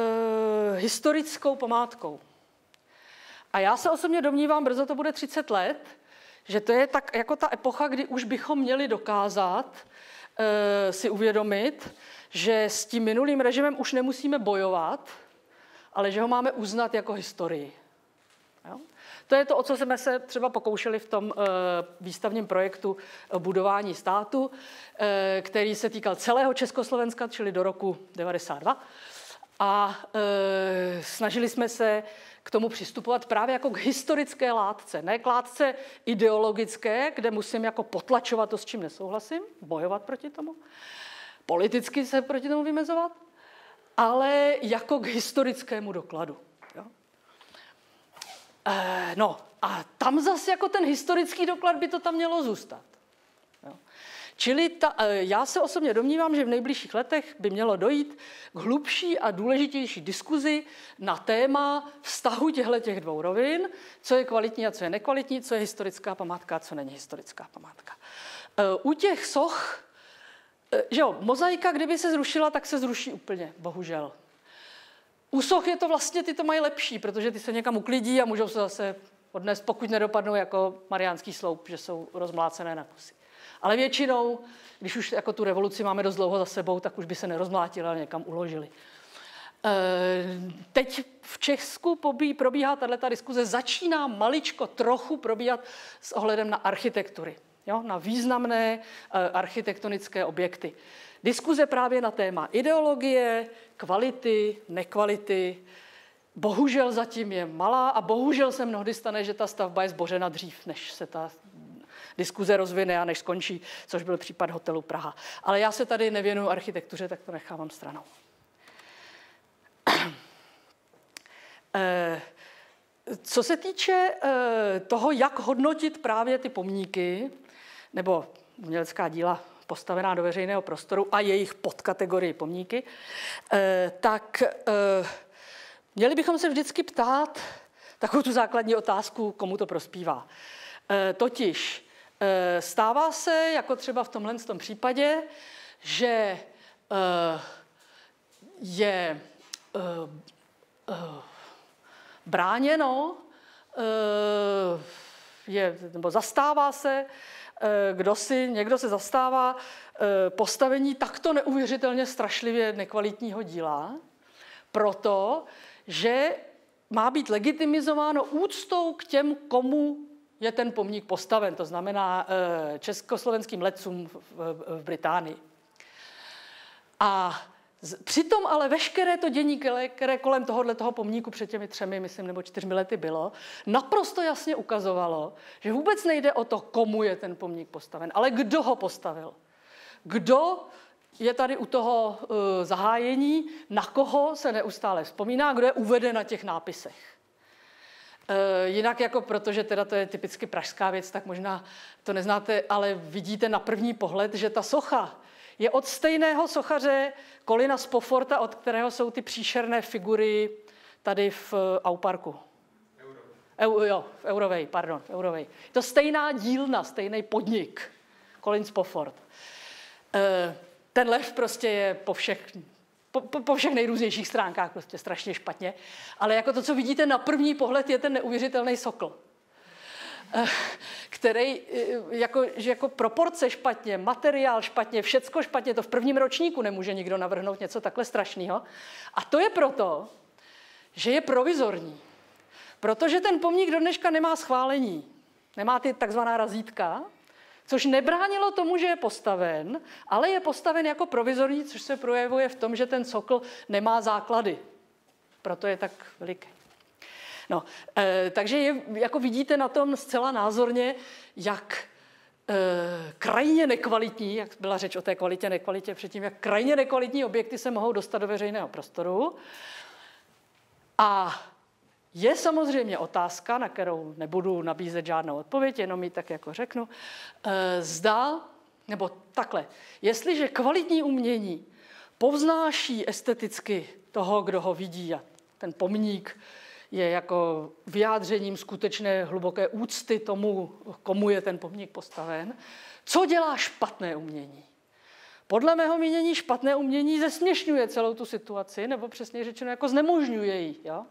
historickou památkou. A já se osobně domnívám, brzo to bude 30 let, že to je tak jako ta epocha, kdy už bychom měli dokázat e, si uvědomit, že s tím minulým režimem už nemusíme bojovat, ale že ho máme uznat jako historii. Jo? To je to, o co jsme se třeba pokoušeli v tom e, výstavním projektu budování státu, e, který se týkal celého Československa, čili do roku 92. A e, snažili jsme se k tomu přistupovat právě jako k historické látce, ne k látce ideologické, kde musím jako potlačovat to, s čím nesouhlasím, bojovat proti tomu, politicky se proti tomu vymezovat, ale jako k historickému dokladu. Jo? E, no a tam zase jako ten historický doklad by to tam mělo zůstat. Čili ta, eh, já se osobně domnívám, že v nejbližších letech by mělo dojít k hlubší a důležitější diskuzi na téma vztahu těchto těch dvou rovin, co je kvalitní a co je nekvalitní, co je historická památka a co není historická památka. Eh, u těch soch, že jo, mozaika, kdyby se zrušila, tak se zruší úplně, bohužel. U soch je to vlastně, ty to mají lepší, protože ty se někam uklidí a můžou se zase odnést, pokud nedopadnou jako mariánský sloup, že jsou rozmlácené na kusy. Ale většinou, když už jako tu revoluci máme dost dlouho za sebou, tak už by se nerozmlátili, ale někam uložili. Eh, teď v Česku probíhá tato diskuze, začíná maličko trochu probíhat s ohledem na architektury, jo, na významné eh, architektonické objekty. Diskuze právě na téma ideologie, kvality, nekvality, bohužel zatím je malá a bohužel se mnohdy stane, že ta stavba je zbořena dřív, než se ta diskuze rozvine a než skončí, což byl případ hotelu Praha. Ale já se tady nevěnuju architektuře, tak to nechávám stranou. Eh, co se týče eh, toho, jak hodnotit právě ty pomníky, nebo umělecká díla postavená do veřejného prostoru a jejich podkategorii pomníky, eh, tak měli bychom se vždycky ptát takovou tu základní otázku, komu to prospívá. Totiž, Eh, stává se, jako třeba v tomhle tom případě, že eh, je eh, bráněno, je, nebo zastává se, kdo si, někdo se zastává postavení takto neuvěřitelně strašlivě nekvalitního díla, proto, že má být legitimizováno úctou k těm, komu je ten pomník postaven, to znamená eh, československým letcům v Británii. A Přitom ale veškeré to dění, které kolem tohohle toho pomníku před těmi třemi, myslím, nebo čtyřmi lety bylo, naprosto jasně ukazovalo, že vůbec nejde o to, komu je ten pomník postaven, ale kdo ho postavil. Kdo je tady u toho uh, zahájení, na koho se neustále vzpomíná, kdo je uveden na těch nápisech. Eh, jinak jako protože teda to je typicky pražská věc, tak možná to neznáte, ale vidíte na první pohled, že ta socha je od stejného sochaře Kolina z Poforta, od kterého jsou ty příšerné figury tady v eh, Auparku. Eu, jo, v Eurovej, pardon, v Eurovej. To stejná dílna, stejný podnik. Colin Spofford. Eh, ten lev prostě je po všech po, po, po všech nejrůznějších stránkách prostě strašně špatně. Ale jako to, co vidíte na první pohled, je ten neuvěřitelný sokl který eh, jako, že jako proporce špatně, materiál špatně, všecko špatně, to v prvním ročníku nemůže nikdo navrhnout něco takhle strašného. A to je proto, že je provizorní. Protože ten pomník do dneška nemá schválení, nemá ty takzvaná razítka, což nebránilo tomu, že je postaven, ale je postaven jako provizorní, což se projevuje v tom, že ten sokl nemá základy. Proto je tak veliký. No, e, takže je, jako vidíte na tom zcela názorně, jak e, krajně nekvalitní, jak byla řeč o té kvalitě, nekvalitě předtím, jak krajně nekvalitní objekty se mohou dostat do veřejného prostoru. A je samozřejmě otázka, na kterou nebudu nabízet žádnou odpověď, jenom ji tak jako řeknu. E, zda, nebo takhle, jestliže kvalitní umění povznáší esteticky toho, kdo ho vidí a ten pomník je jako vyjádřením skutečné hluboké úcty tomu, komu je ten pomník postaven. Co dělá špatné umění? Podle mého mínění špatné umění zesměšňuje celou tu situaci, nebo přesně řečeno jako znemožňuje ji. Jo?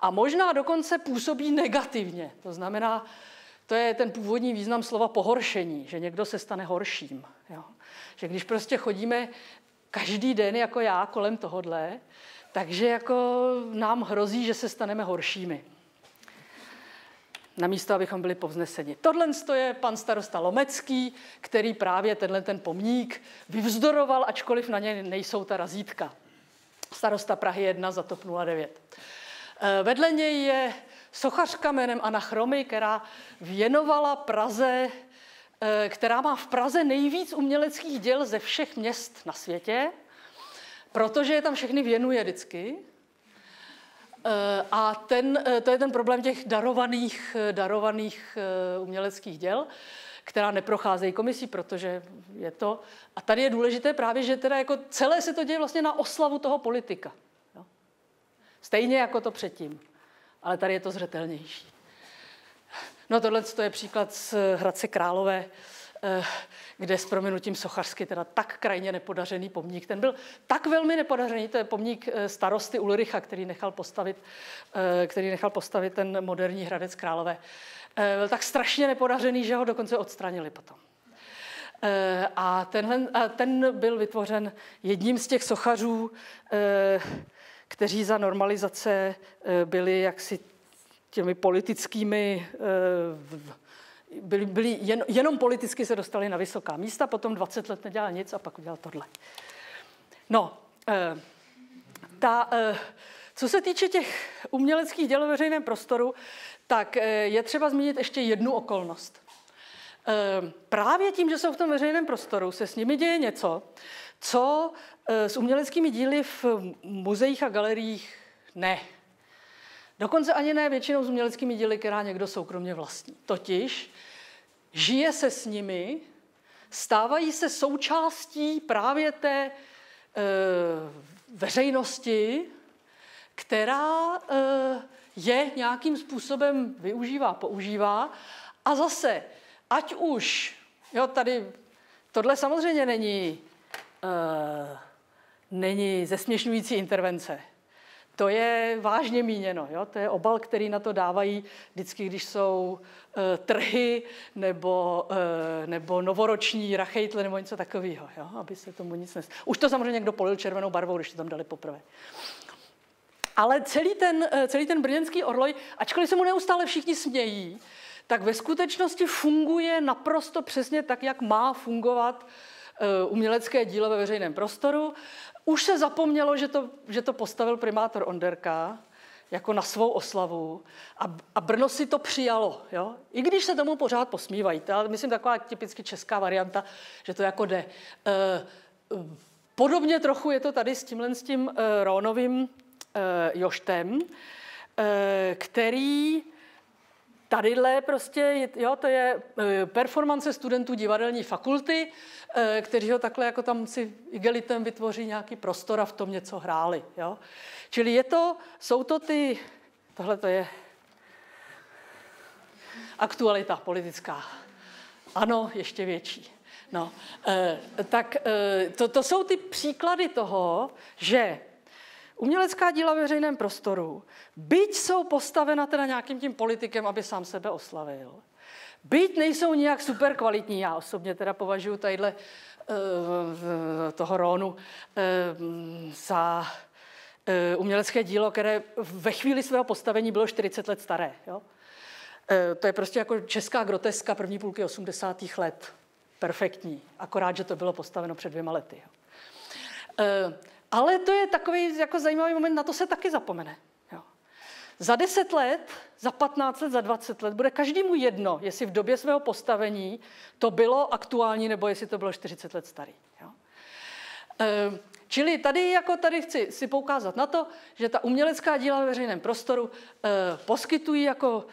A možná dokonce působí negativně. To znamená, to je ten původní význam slova pohoršení, že někdo se stane horším. Jo? Že když prostě chodíme každý den jako já kolem tohodle, takže jako nám hrozí, že se staneme horšími. Namísto, abychom byli povzneseni. Tohle je pan starosta Lomecký, který právě tenhle ten pomník vyvzdoroval, ačkoliv na ně nejsou ta razítka. Starosta Prahy 1 za TOP 09. Eh, vedle něj je sochařka jménem Anna Chromy, která věnovala Praze, eh, která má v Praze nejvíc uměleckých děl ze všech měst na světě protože je tam všechny věnuje vždycky. Eh, a ten, eh, to je ten problém těch darovaných, eh, darovaných uměleckých děl, která neprocházejí komisí, protože je to... A tady je důležité právě, že teda jako celé se to děje vlastně na oslavu toho politika. Jo? Stejně jako to předtím. Ale tady je to zřetelnější. No tohle je příklad z Hradce Králové, kde s proměnutím sochařsky teda tak krajně nepodařený pomník. Ten byl tak velmi nepodařený, to je pomník eh, starosty Ulricha, který nechal postavit, eh, který nechal postavit ten moderní Hradec Králové. Eh, byl tak strašně nepodařený, že ho dokonce odstranili potom. A tenhle, a ten byl vytvořen jedním z těch sochařů, kteří za normalizace byli jaksi těmi politickými byli, byli jen, jenom politicky se dostali na vysoká místa, potom 20 let nedělal nic a pak udělal tohle. No, eh, ta, eh, co se týče těch uměleckých děl ve veřejném prostoru, tak eh, je třeba zmínit ještě jednu okolnost. Eh, právě tím, že jsou v tom veřejném prostoru, se s nimi děje něco, co eh, s uměleckými díly v muzeích a galeriích ne. Dokonce ani ne většinou s uměleckými díly, která někdo soukromně vlastní. Totiž žije se s nimi, stávají se součástí právě té e, veřejnosti, která e, je nějakým způsobem využívá, používá. A zase, ať už, jo, tady, tohle samozřejmě není, e, není zesměšňující intervence. To je vážně míněno. Jo? To je obal, který na to dávají vždycky, když jsou e, trhy nebo, e, nebo novoroční rachejtle nebo něco takového, jo? aby se tomu nic nes... Už to samozřejmě někdo polil červenou barvou, když to tam dali poprvé. Ale celý ten, e, celý ten brněnský orloj, ačkoliv se mu neustále všichni smějí, tak ve skutečnosti funguje naprosto přesně tak, jak má fungovat umělecké dílo ve veřejném prostoru. Už se zapomnělo, že to, že to postavil primátor Onderka jako na svou oslavu a, a Brno si to přijalo. Jo? I když se tomu pořád posmívají. To je, myslím, taková typicky česká varianta, že to jako jde. E, podobně trochu je to tady s tímhle s tím e, Rónovým e, joštem, e, který Tadyhle prostě, jo, to je e, performance studentů divadelní fakulty, e, kteří ho takhle jako tam si igelitem vytvoří nějaký prostor a v tom něco hráli. Jo. Čili je to, jsou to ty, tohle to je aktualita politická. Ano, ještě větší. No, eh, tak eh, to, to jsou ty příklady toho, že Umělecká díla ve veřejném prostoru, byť jsou postavena teda nějakým tím politikem, aby sám sebe oslavil, byť nejsou nějak super kvalitní, já osobně teda považuji tadyhle uh, toho Rónu uh, za e, umělecké dílo, které ve chvíli svého postavení bylo 40 let staré. Jo? To je prostě jako česká groteska první půlky 80. let. Perfektní. Akorát, že to bylo postaveno před dvěma lety. Jo? Ale to je takový jako zajímavý moment, na to se taky zapomene. Jo. Za 10 let, za 15 let, za 20 let bude každému jedno, jestli v době svého postavení to bylo aktuální, nebo jestli to bylo 40 let starý. Jo. E, čili tady, jako tady chci si poukázat na to, že ta umělecká díla ve veřejném prostoru e, poskytují jako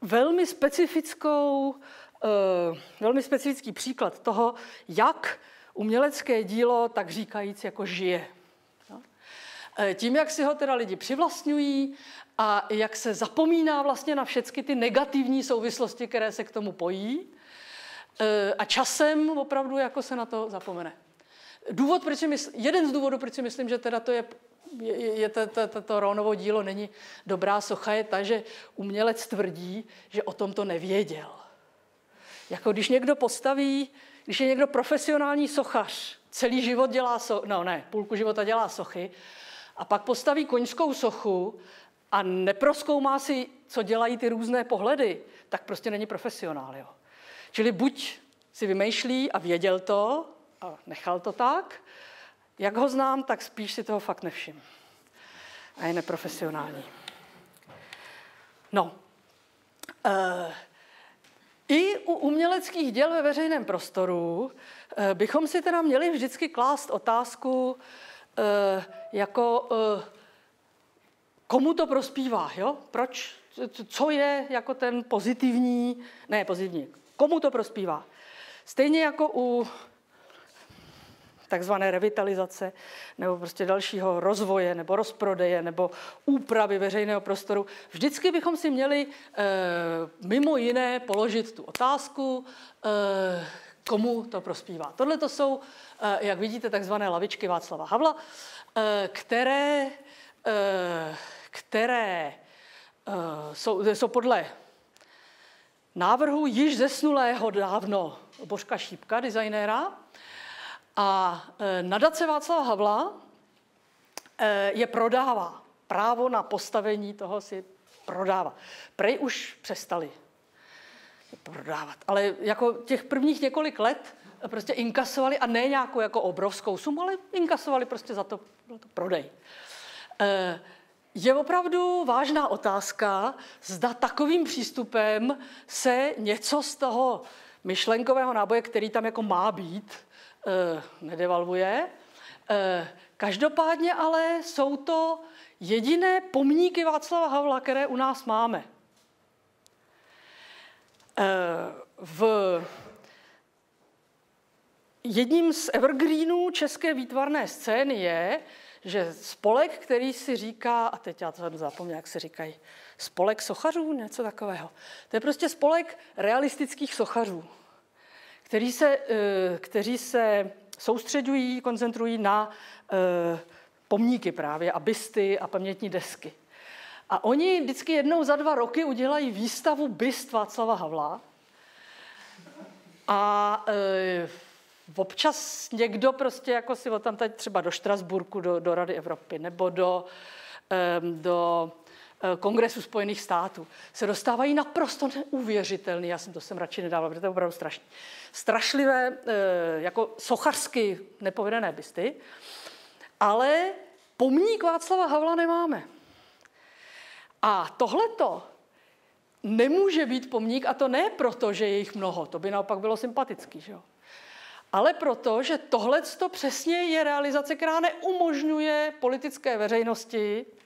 velmi specifickou, e, velmi specifický příklad toho, jak umělecké dílo, tak říkajíc, jako žije. E, tím, jak si ho teda lidi přivlastňují a jak se zapomíná vlastně na všechny ty negativní souvislosti, které se k tomu pojí, e, a časem opravdu jako se na to zapomene. Důvod, proč mysl, jeden z důvodů, proč si myslím, že teda to je, je, je to, to, to, to Rónovo dílo není dobrá socha, je ta, že umělec tvrdí, že o tom to nevěděl. Jako když někdo postaví když je někdo profesionální sochař, celý život dělá, so, no ne, půlku života dělá sochy, a pak postaví koňskou sochu a neproskoumá si, co dělají ty různé pohledy, tak prostě není profesionál. Jo. Čili buď si vymýšlí a věděl to a nechal to tak, jak ho znám, tak spíš si toho fakt nevšim. A je neprofesionální. No, uh, i u uměleckých děl ve veřejném prostoru eh, bychom si teda měli vždycky klást otázku, eh, jako eh, komu to prospívá, jo? Proč, co je jako ten pozitivní, ne pozitivní, komu to prospívá. Stejně jako u takzvané revitalizace nebo prostě dalšího rozvoje nebo rozprodeje nebo úpravy veřejného prostoru. Vždycky bychom si měli e, mimo jiné položit tu otázku, e, komu to prospívá. Tohle to jsou, e, jak vidíte, takzvané lavičky Václava Havla, které, které jsou, jsou podle návrhu již zesnulého dávno Božka Šípka, designéra, a e, nadace Václava Havla e, je prodává. Právo na postavení toho si prodává. Prej už přestali prodávat. Ale jako těch prvních několik let prostě inkasovali a ne nějakou jako obrovskou sumu, ale inkasovali prostě za to, za to prodej. E, je opravdu vážná otázka, zda takovým přístupem se něco z toho myšlenkového náboje, který tam jako má být, nedevalvuje. Eh, každopádně ale jsou to jediné pomníky Václava Havla, které u nás máme. Eh, v jedním z evergreenů české výtvarné scény je, že spolek, který si říká, a teď já to jsem zapomněl, jak se říkají, spolek sochařů, něco takového. To je prostě spolek realistických sochařů který se, eh, kteří se soustředují, koncentrují na eh, pomníky právě a bysty a pamětní desky. A oni vždycky jednou za dva roky udělají výstavu byst Václava Havla. A e, občas někdo prostě jako si tam teď třeba do Štrasburku, do, do Rady Evropy, nebo do, e, do Kongresu Spojených států, se dostávají naprosto neuvěřitelný, já jsem to sem radši nedával, protože to je opravdu strašné, strašlivé, eh, jako sochařsky nepovedené bysty, ale pomník Václava Havla nemáme. A tohleto nemůže být pomník, a to ne proto, že je jich mnoho, to by naopak bylo sympatický, že jo? ale proto, že tohle přesně je realizace, která neumožňuje politické veřejnosti Eh,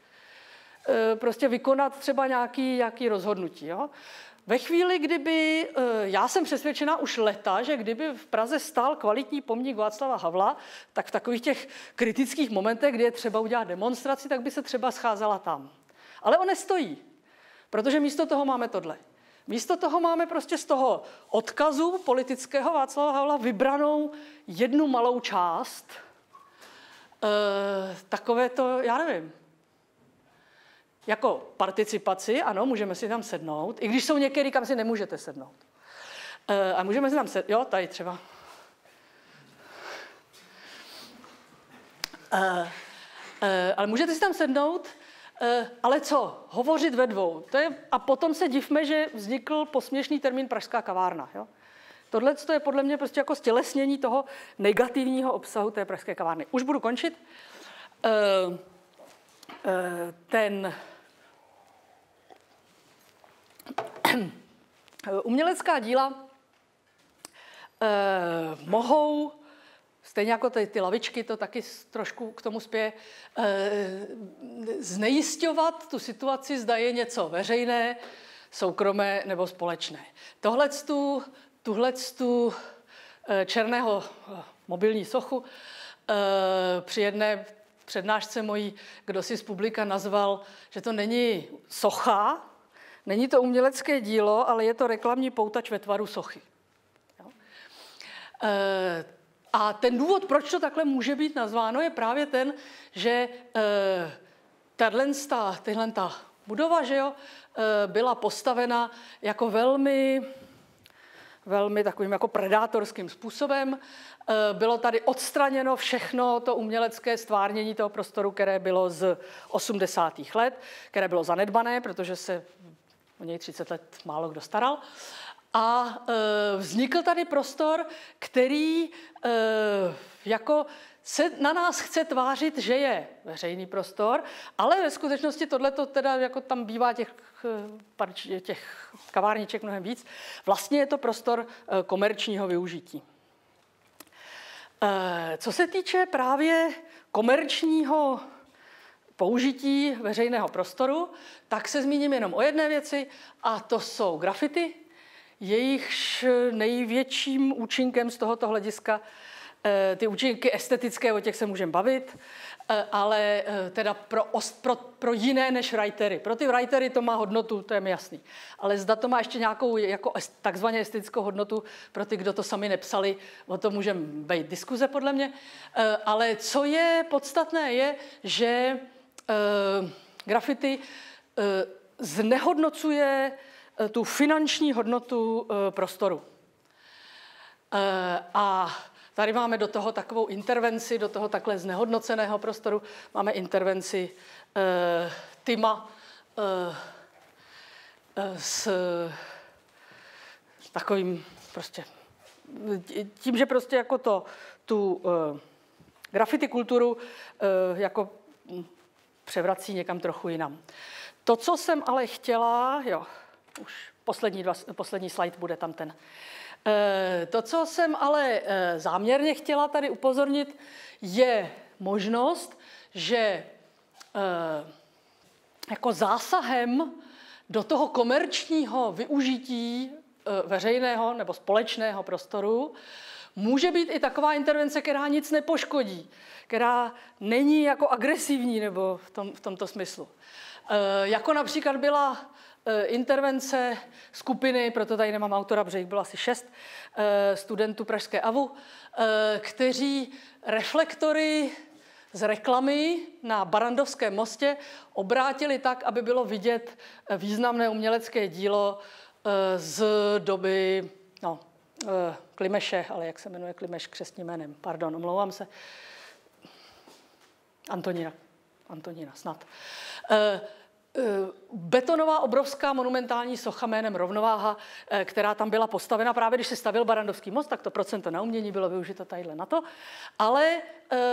prostě vykonat třeba nějaký, nějaký rozhodnutí. Jo? Ve chvíli, kdyby, eh, já jsem přesvědčena už leta, že kdyby v Praze stál kvalitní pomník Václava Havla, tak v takových těch kritických momentech, kdy je třeba udělat demonstraci, tak by se třeba scházela tam. Ale on nestojí, protože místo toho máme tohle. Místo toho máme prostě z toho odkazu politického Václava Havla vybranou jednu malou část. E, takové to, já nevím, jako participaci, ano, můžeme si tam sednout, i když jsou některý, kam si nemůžete sednout. E, a můžeme si tam sednout, jo, tady třeba. E, Ale můžete si tam sednout, ale co? Hovořit ve dvou. To je, a potom se divme, že vznikl posměšný termín Pražská kavárna. Jo? Tohle je podle mě prostě jako stělesnění toho negativního obsahu té pražské kavárny. Už budu končit. Ten umělecká díla eh, mohou, stejně jako ty, ty lavičky, to taky trošku k tomu spěje, eh, znejistovat tu situaci, zda je něco veřejné, soukromé nebo společné. Tohle tu, tuhle tu eh, černého eh, mobilní sochu eh, při jedné přednášce mojí, kdo si z publika nazval, že to není socha, Není to umělecké dílo, ale je to reklamní poutač ve tvaru sochy. Jo? E, a ten důvod, proč to takhle může být nazváno, je právě ten, že e, tahle ta budova že jo, e, byla postavena jako velmi velmi takovým jako predátorským způsobem. Bylo tady odstraněno všechno to umělecké stvárnění toho prostoru, které bylo z 80. let, které bylo zanedbané, protože se o něj 30 let málo kdo staral. A e, vznikl tady prostor, který e, jako se na nás chce tvářit, že je veřejný prostor, ale ve skutečnosti tohle to teda, jako tam bývá těch, e, těch kavárniček mnohem víc, vlastně je to prostor e, komerčního využití. E, co se týče právě komerčního použití veřejného prostoru, tak se zmíním jenom o jedné věci a to jsou grafity. Jejichž největším účinkem z tohoto hlediska, eh, ty účinky estetické, o těch se můžeme bavit, eh, ale eh, teda pro, pro, pro jiné než writery. Pro ty writery to má hodnotu, to je mi jasný. Ale zda to má ještě nějakou jako takzvaně estetickou hodnotu pro ty, kdo to sami nepsali, o tom můžeme být diskuze podle mě. Ale co je podstatné, je, že grafity eh, znehodnocuje eh, tu finanční hodnotu prostoru. A tady máme do toho takovou intervenci, do toho takhle znehodnoceného prostoru, máme intervenci Tima s takovým prostě tím, že prostě jako to, tu grafity kulturu jako převrací někam trochu jinam. To, co jsem ale chtěla, jo, už poslední, dva, poslední slide bude tam ten. E, to, co jsem ale e, záměrně chtěla tady upozornit, je možnost, že e, jako zásahem do toho komerčního využití veřejného nebo společného prostoru může být i taková intervence, která nic nepoškodí která není jako agresivní nebo v, tom, v tomto smyslu. E, jako například byla e, intervence skupiny, proto tady nemám autora, protože jich bylo asi šest, e, studentů Pražské AVU, e, kteří reflektory z reklamy na Barandovském mostě obrátili tak, aby bylo vidět významné umělecké dílo z doby no, Klimeše, ale jak se jmenuje Klimeš křesním jménem, pardon, omlouvám se, Antonína. Antonína, snad. E, betonová obrovská monumentální socha jménem Rovnováha, e, která tam byla postavena právě, když se stavil Barandovský most, tak to procento na umění bylo využito tadyhle na to. Ale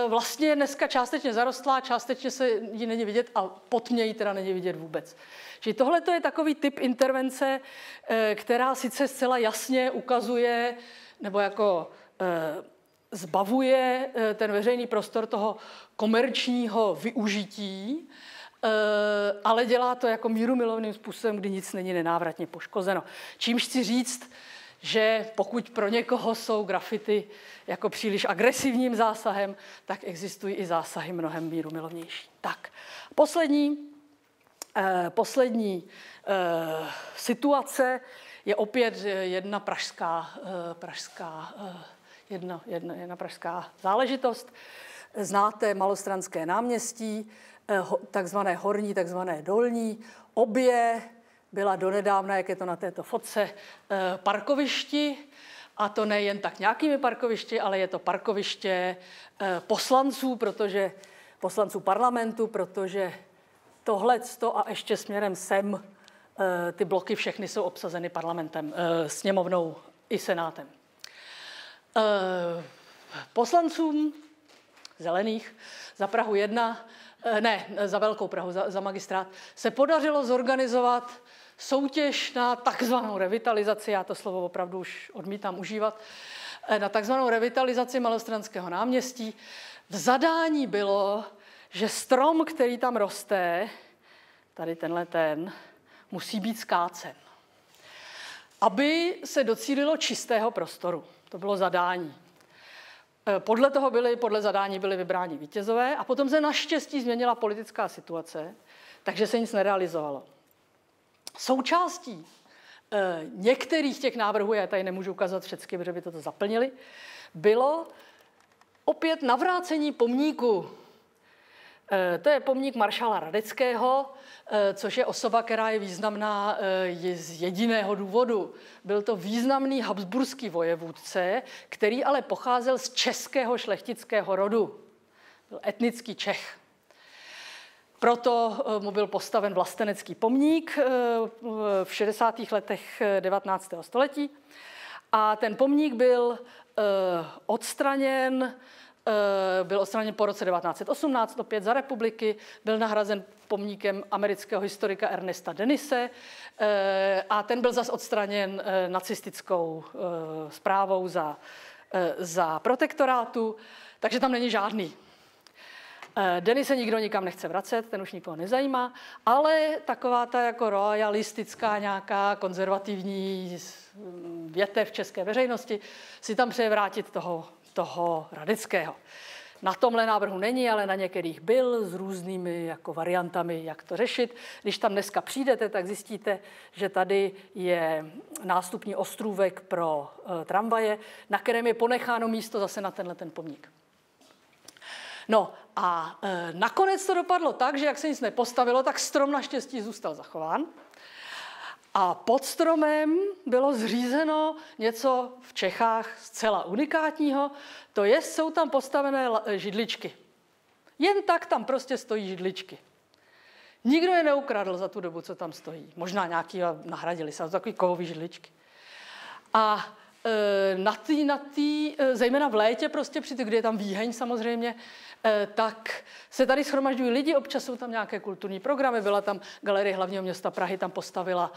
vlastně dneska částečně zarostlá, částečně se ji není vidět a pod mě ji teda není vidět vůbec. Čili tohle je takový typ intervence, která sice zcela jasně ukazuje, nebo jako zbavuje eh, ten veřejný prostor toho komerčního využití, eh, ale dělá to jako míru milovným způsobem, kdy nic není nenávratně poškozeno. Čímž chci říct, že pokud pro někoho jsou grafity jako příliš agresivním zásahem, tak existují i zásahy mnohem míru milovnější. Tak, poslední, eh, poslední eh, situace je opět jedna pražská, eh, pražská eh, jedna, jedna, jedna pražská záležitost. Znáte Malostranské náměstí, eh, takzvané horní, takzvané dolní. Obě byla donedávna, jak je to na této fotce, eh, parkovišti. A to nejen tak nějakými parkovišti, ale je to parkoviště eh, poslanců, protože poslanců parlamentu, protože tohle a ještě směrem sem ty bloky všechny jsou obsazeny parlamentem, sněmovnou i senátem. Poslancům zelených za Prahu 1, ne, za Velkou Prahu, za, za magistrát, se podařilo zorganizovat soutěž na takzvanou revitalizaci, já to slovo opravdu už odmítám užívat, eh, na takzvanou revitalizaci Malostranského náměstí. V zadání bylo, že strom, který tam roste, tady tenhle ten, musí být skácen. Aby se docílilo čistého prostoru. To bylo zadání. Eh, podle toho byly, podle zadání byly vybráni vítězové a potom se naštěstí změnila politická situace, takže se nic nerealizovalo. Součástí eh, některých těch návrhů, já tady nemůžu ukázat všechny, protože by to zaplnili, bylo opět navrácení pomníku. Eh, to je pomník maršála Radeckého, eh, což je osoba, která je významná z jediného důvodu. Byl to významný habsburský vojevůdce, který ale pocházel z českého šlechtického rodu. Byl etnický Čech. Proto eh, mu byl postaven vlastenecký pomník eh, v 60. letech 19. Eh, století. A ten pomník byl odstraněn byl odstraněn po roce 1918, opět za republiky, byl nahrazen pomníkem amerického historika Ernesta Denise. A ten byl zas odstraněn nacistickou zprávou za, za protektorátu, takže tam není žádný. Eh, Denny se nikdo nikam nechce vracet, ten už nikoho nezajímá, ale taková ta jako royalistická nějaká konzervativní větev české veřejnosti si tam přeje vrátit toho, toho Radického. Na tomhle návrhu není, ale na některých byl s různými jako variantami, jak to řešit. Když tam dneska přijdete, tak zjistíte, že tady je nástupní ostrůvek pro e, tramvaje, na kterém je ponecháno místo zase na tenhle ten pomník. No a e, nakonec to dopadlo tak, že jak se nic nepostavilo, tak strom naštěstí zůstal zachován. A pod stromem bylo zřízeno něco v Čechách zcela unikátního, to je, jsou tam postavené židličky. Jen tak tam prostě stojí židličky. Nikdo je neukradl za tu dobu, co tam stojí. Možná nějaký nahradili se, takový kovový židličky. A e, na tý, na tý, e, zejména v létě, prostě při kdy je tam výheň samozřejmě, Eh, tak se tady schromažďují lidi, občas jsou tam nějaké kulturní programy, byla tam Galerie hlavního města Prahy, tam postavila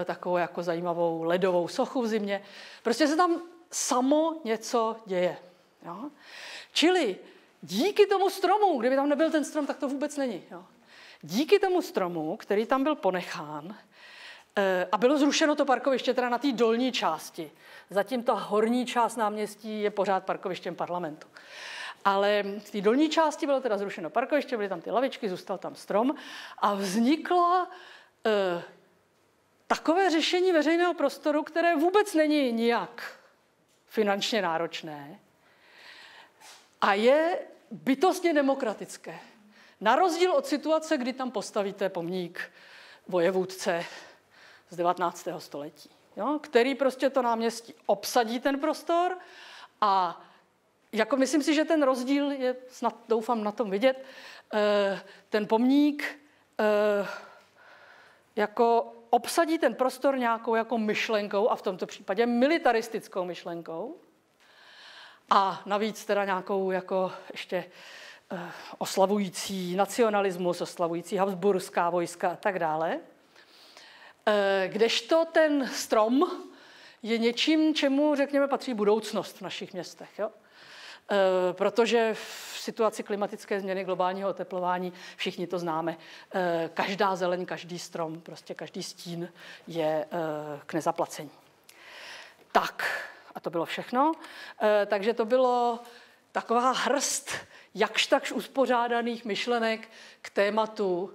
eh, takovou jako zajímavou ledovou sochu v zimě. Prostě se tam samo něco děje. Jo? Čili díky tomu stromu, kdyby tam nebyl ten strom, tak to vůbec není. Jo? Díky tomu stromu, který tam byl ponechán, eh, a bylo zrušeno to parkoviště teda na té dolní části. Zatím ta horní část náměstí je pořád parkovištěm parlamentu. Ale v té dolní části bylo teda zrušeno parkoviště, byly tam ty lavičky, zůstal tam strom a vzniklo e, takové řešení veřejného prostoru, které vůbec není nijak finančně náročné a je bytostně demokratické. Na rozdíl od situace, kdy tam postavíte pomník vojevůdce z 19. století, jo, který prostě to náměstí obsadí ten prostor a jako myslím si, že ten rozdíl je snad, doufám, na tom vidět. Eh, ten pomník eh, jako obsadí ten prostor nějakou jako myšlenkou, a v tomto případě militaristickou myšlenkou, a navíc teda nějakou jako ještě eh, oslavující nacionalismus, oslavující Habsburská vojska a tak dále. Kdežto ten strom je něčím, čemu, řekněme, patří budoucnost v našich městech. Jo? Eh, protože v situaci klimatické změny, globálního oteplování, všichni to známe, eh, každá zeleň, každý strom, prostě každý stín je eh, k nezaplacení. Tak, a to bylo všechno. Takže to bylo taková hrst jakž takž uspořádaných myšlenek k tématu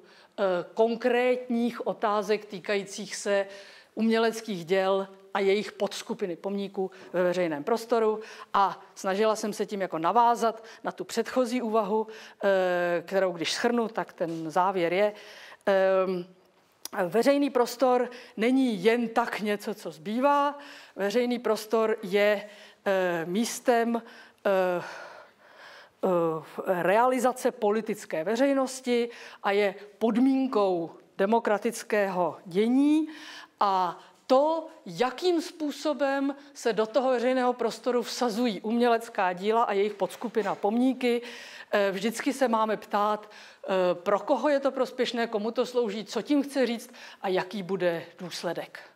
konkrétních otázek týkajících se uměleckých děl a jejich podskupiny pomníků ve veřejném prostoru. A snažila jsem se tím jako navázat na tu předchozí úvahu, eh, kterou když schrnu, tak ten závěr je, ehm, Veřejný prostor není jen tak něco, co zbývá. Veřejný prostor je eh, místem, eh, realizace politické veřejnosti a je podmínkou demokratického dění. A to, jakým způsobem se do toho veřejného prostoru vsazují umělecká díla a jejich podskupina pomníky, eh, vždycky se máme ptát, eh, pro koho je to prospěšné, komu to slouží, co tím chce říct a jaký bude důsledek.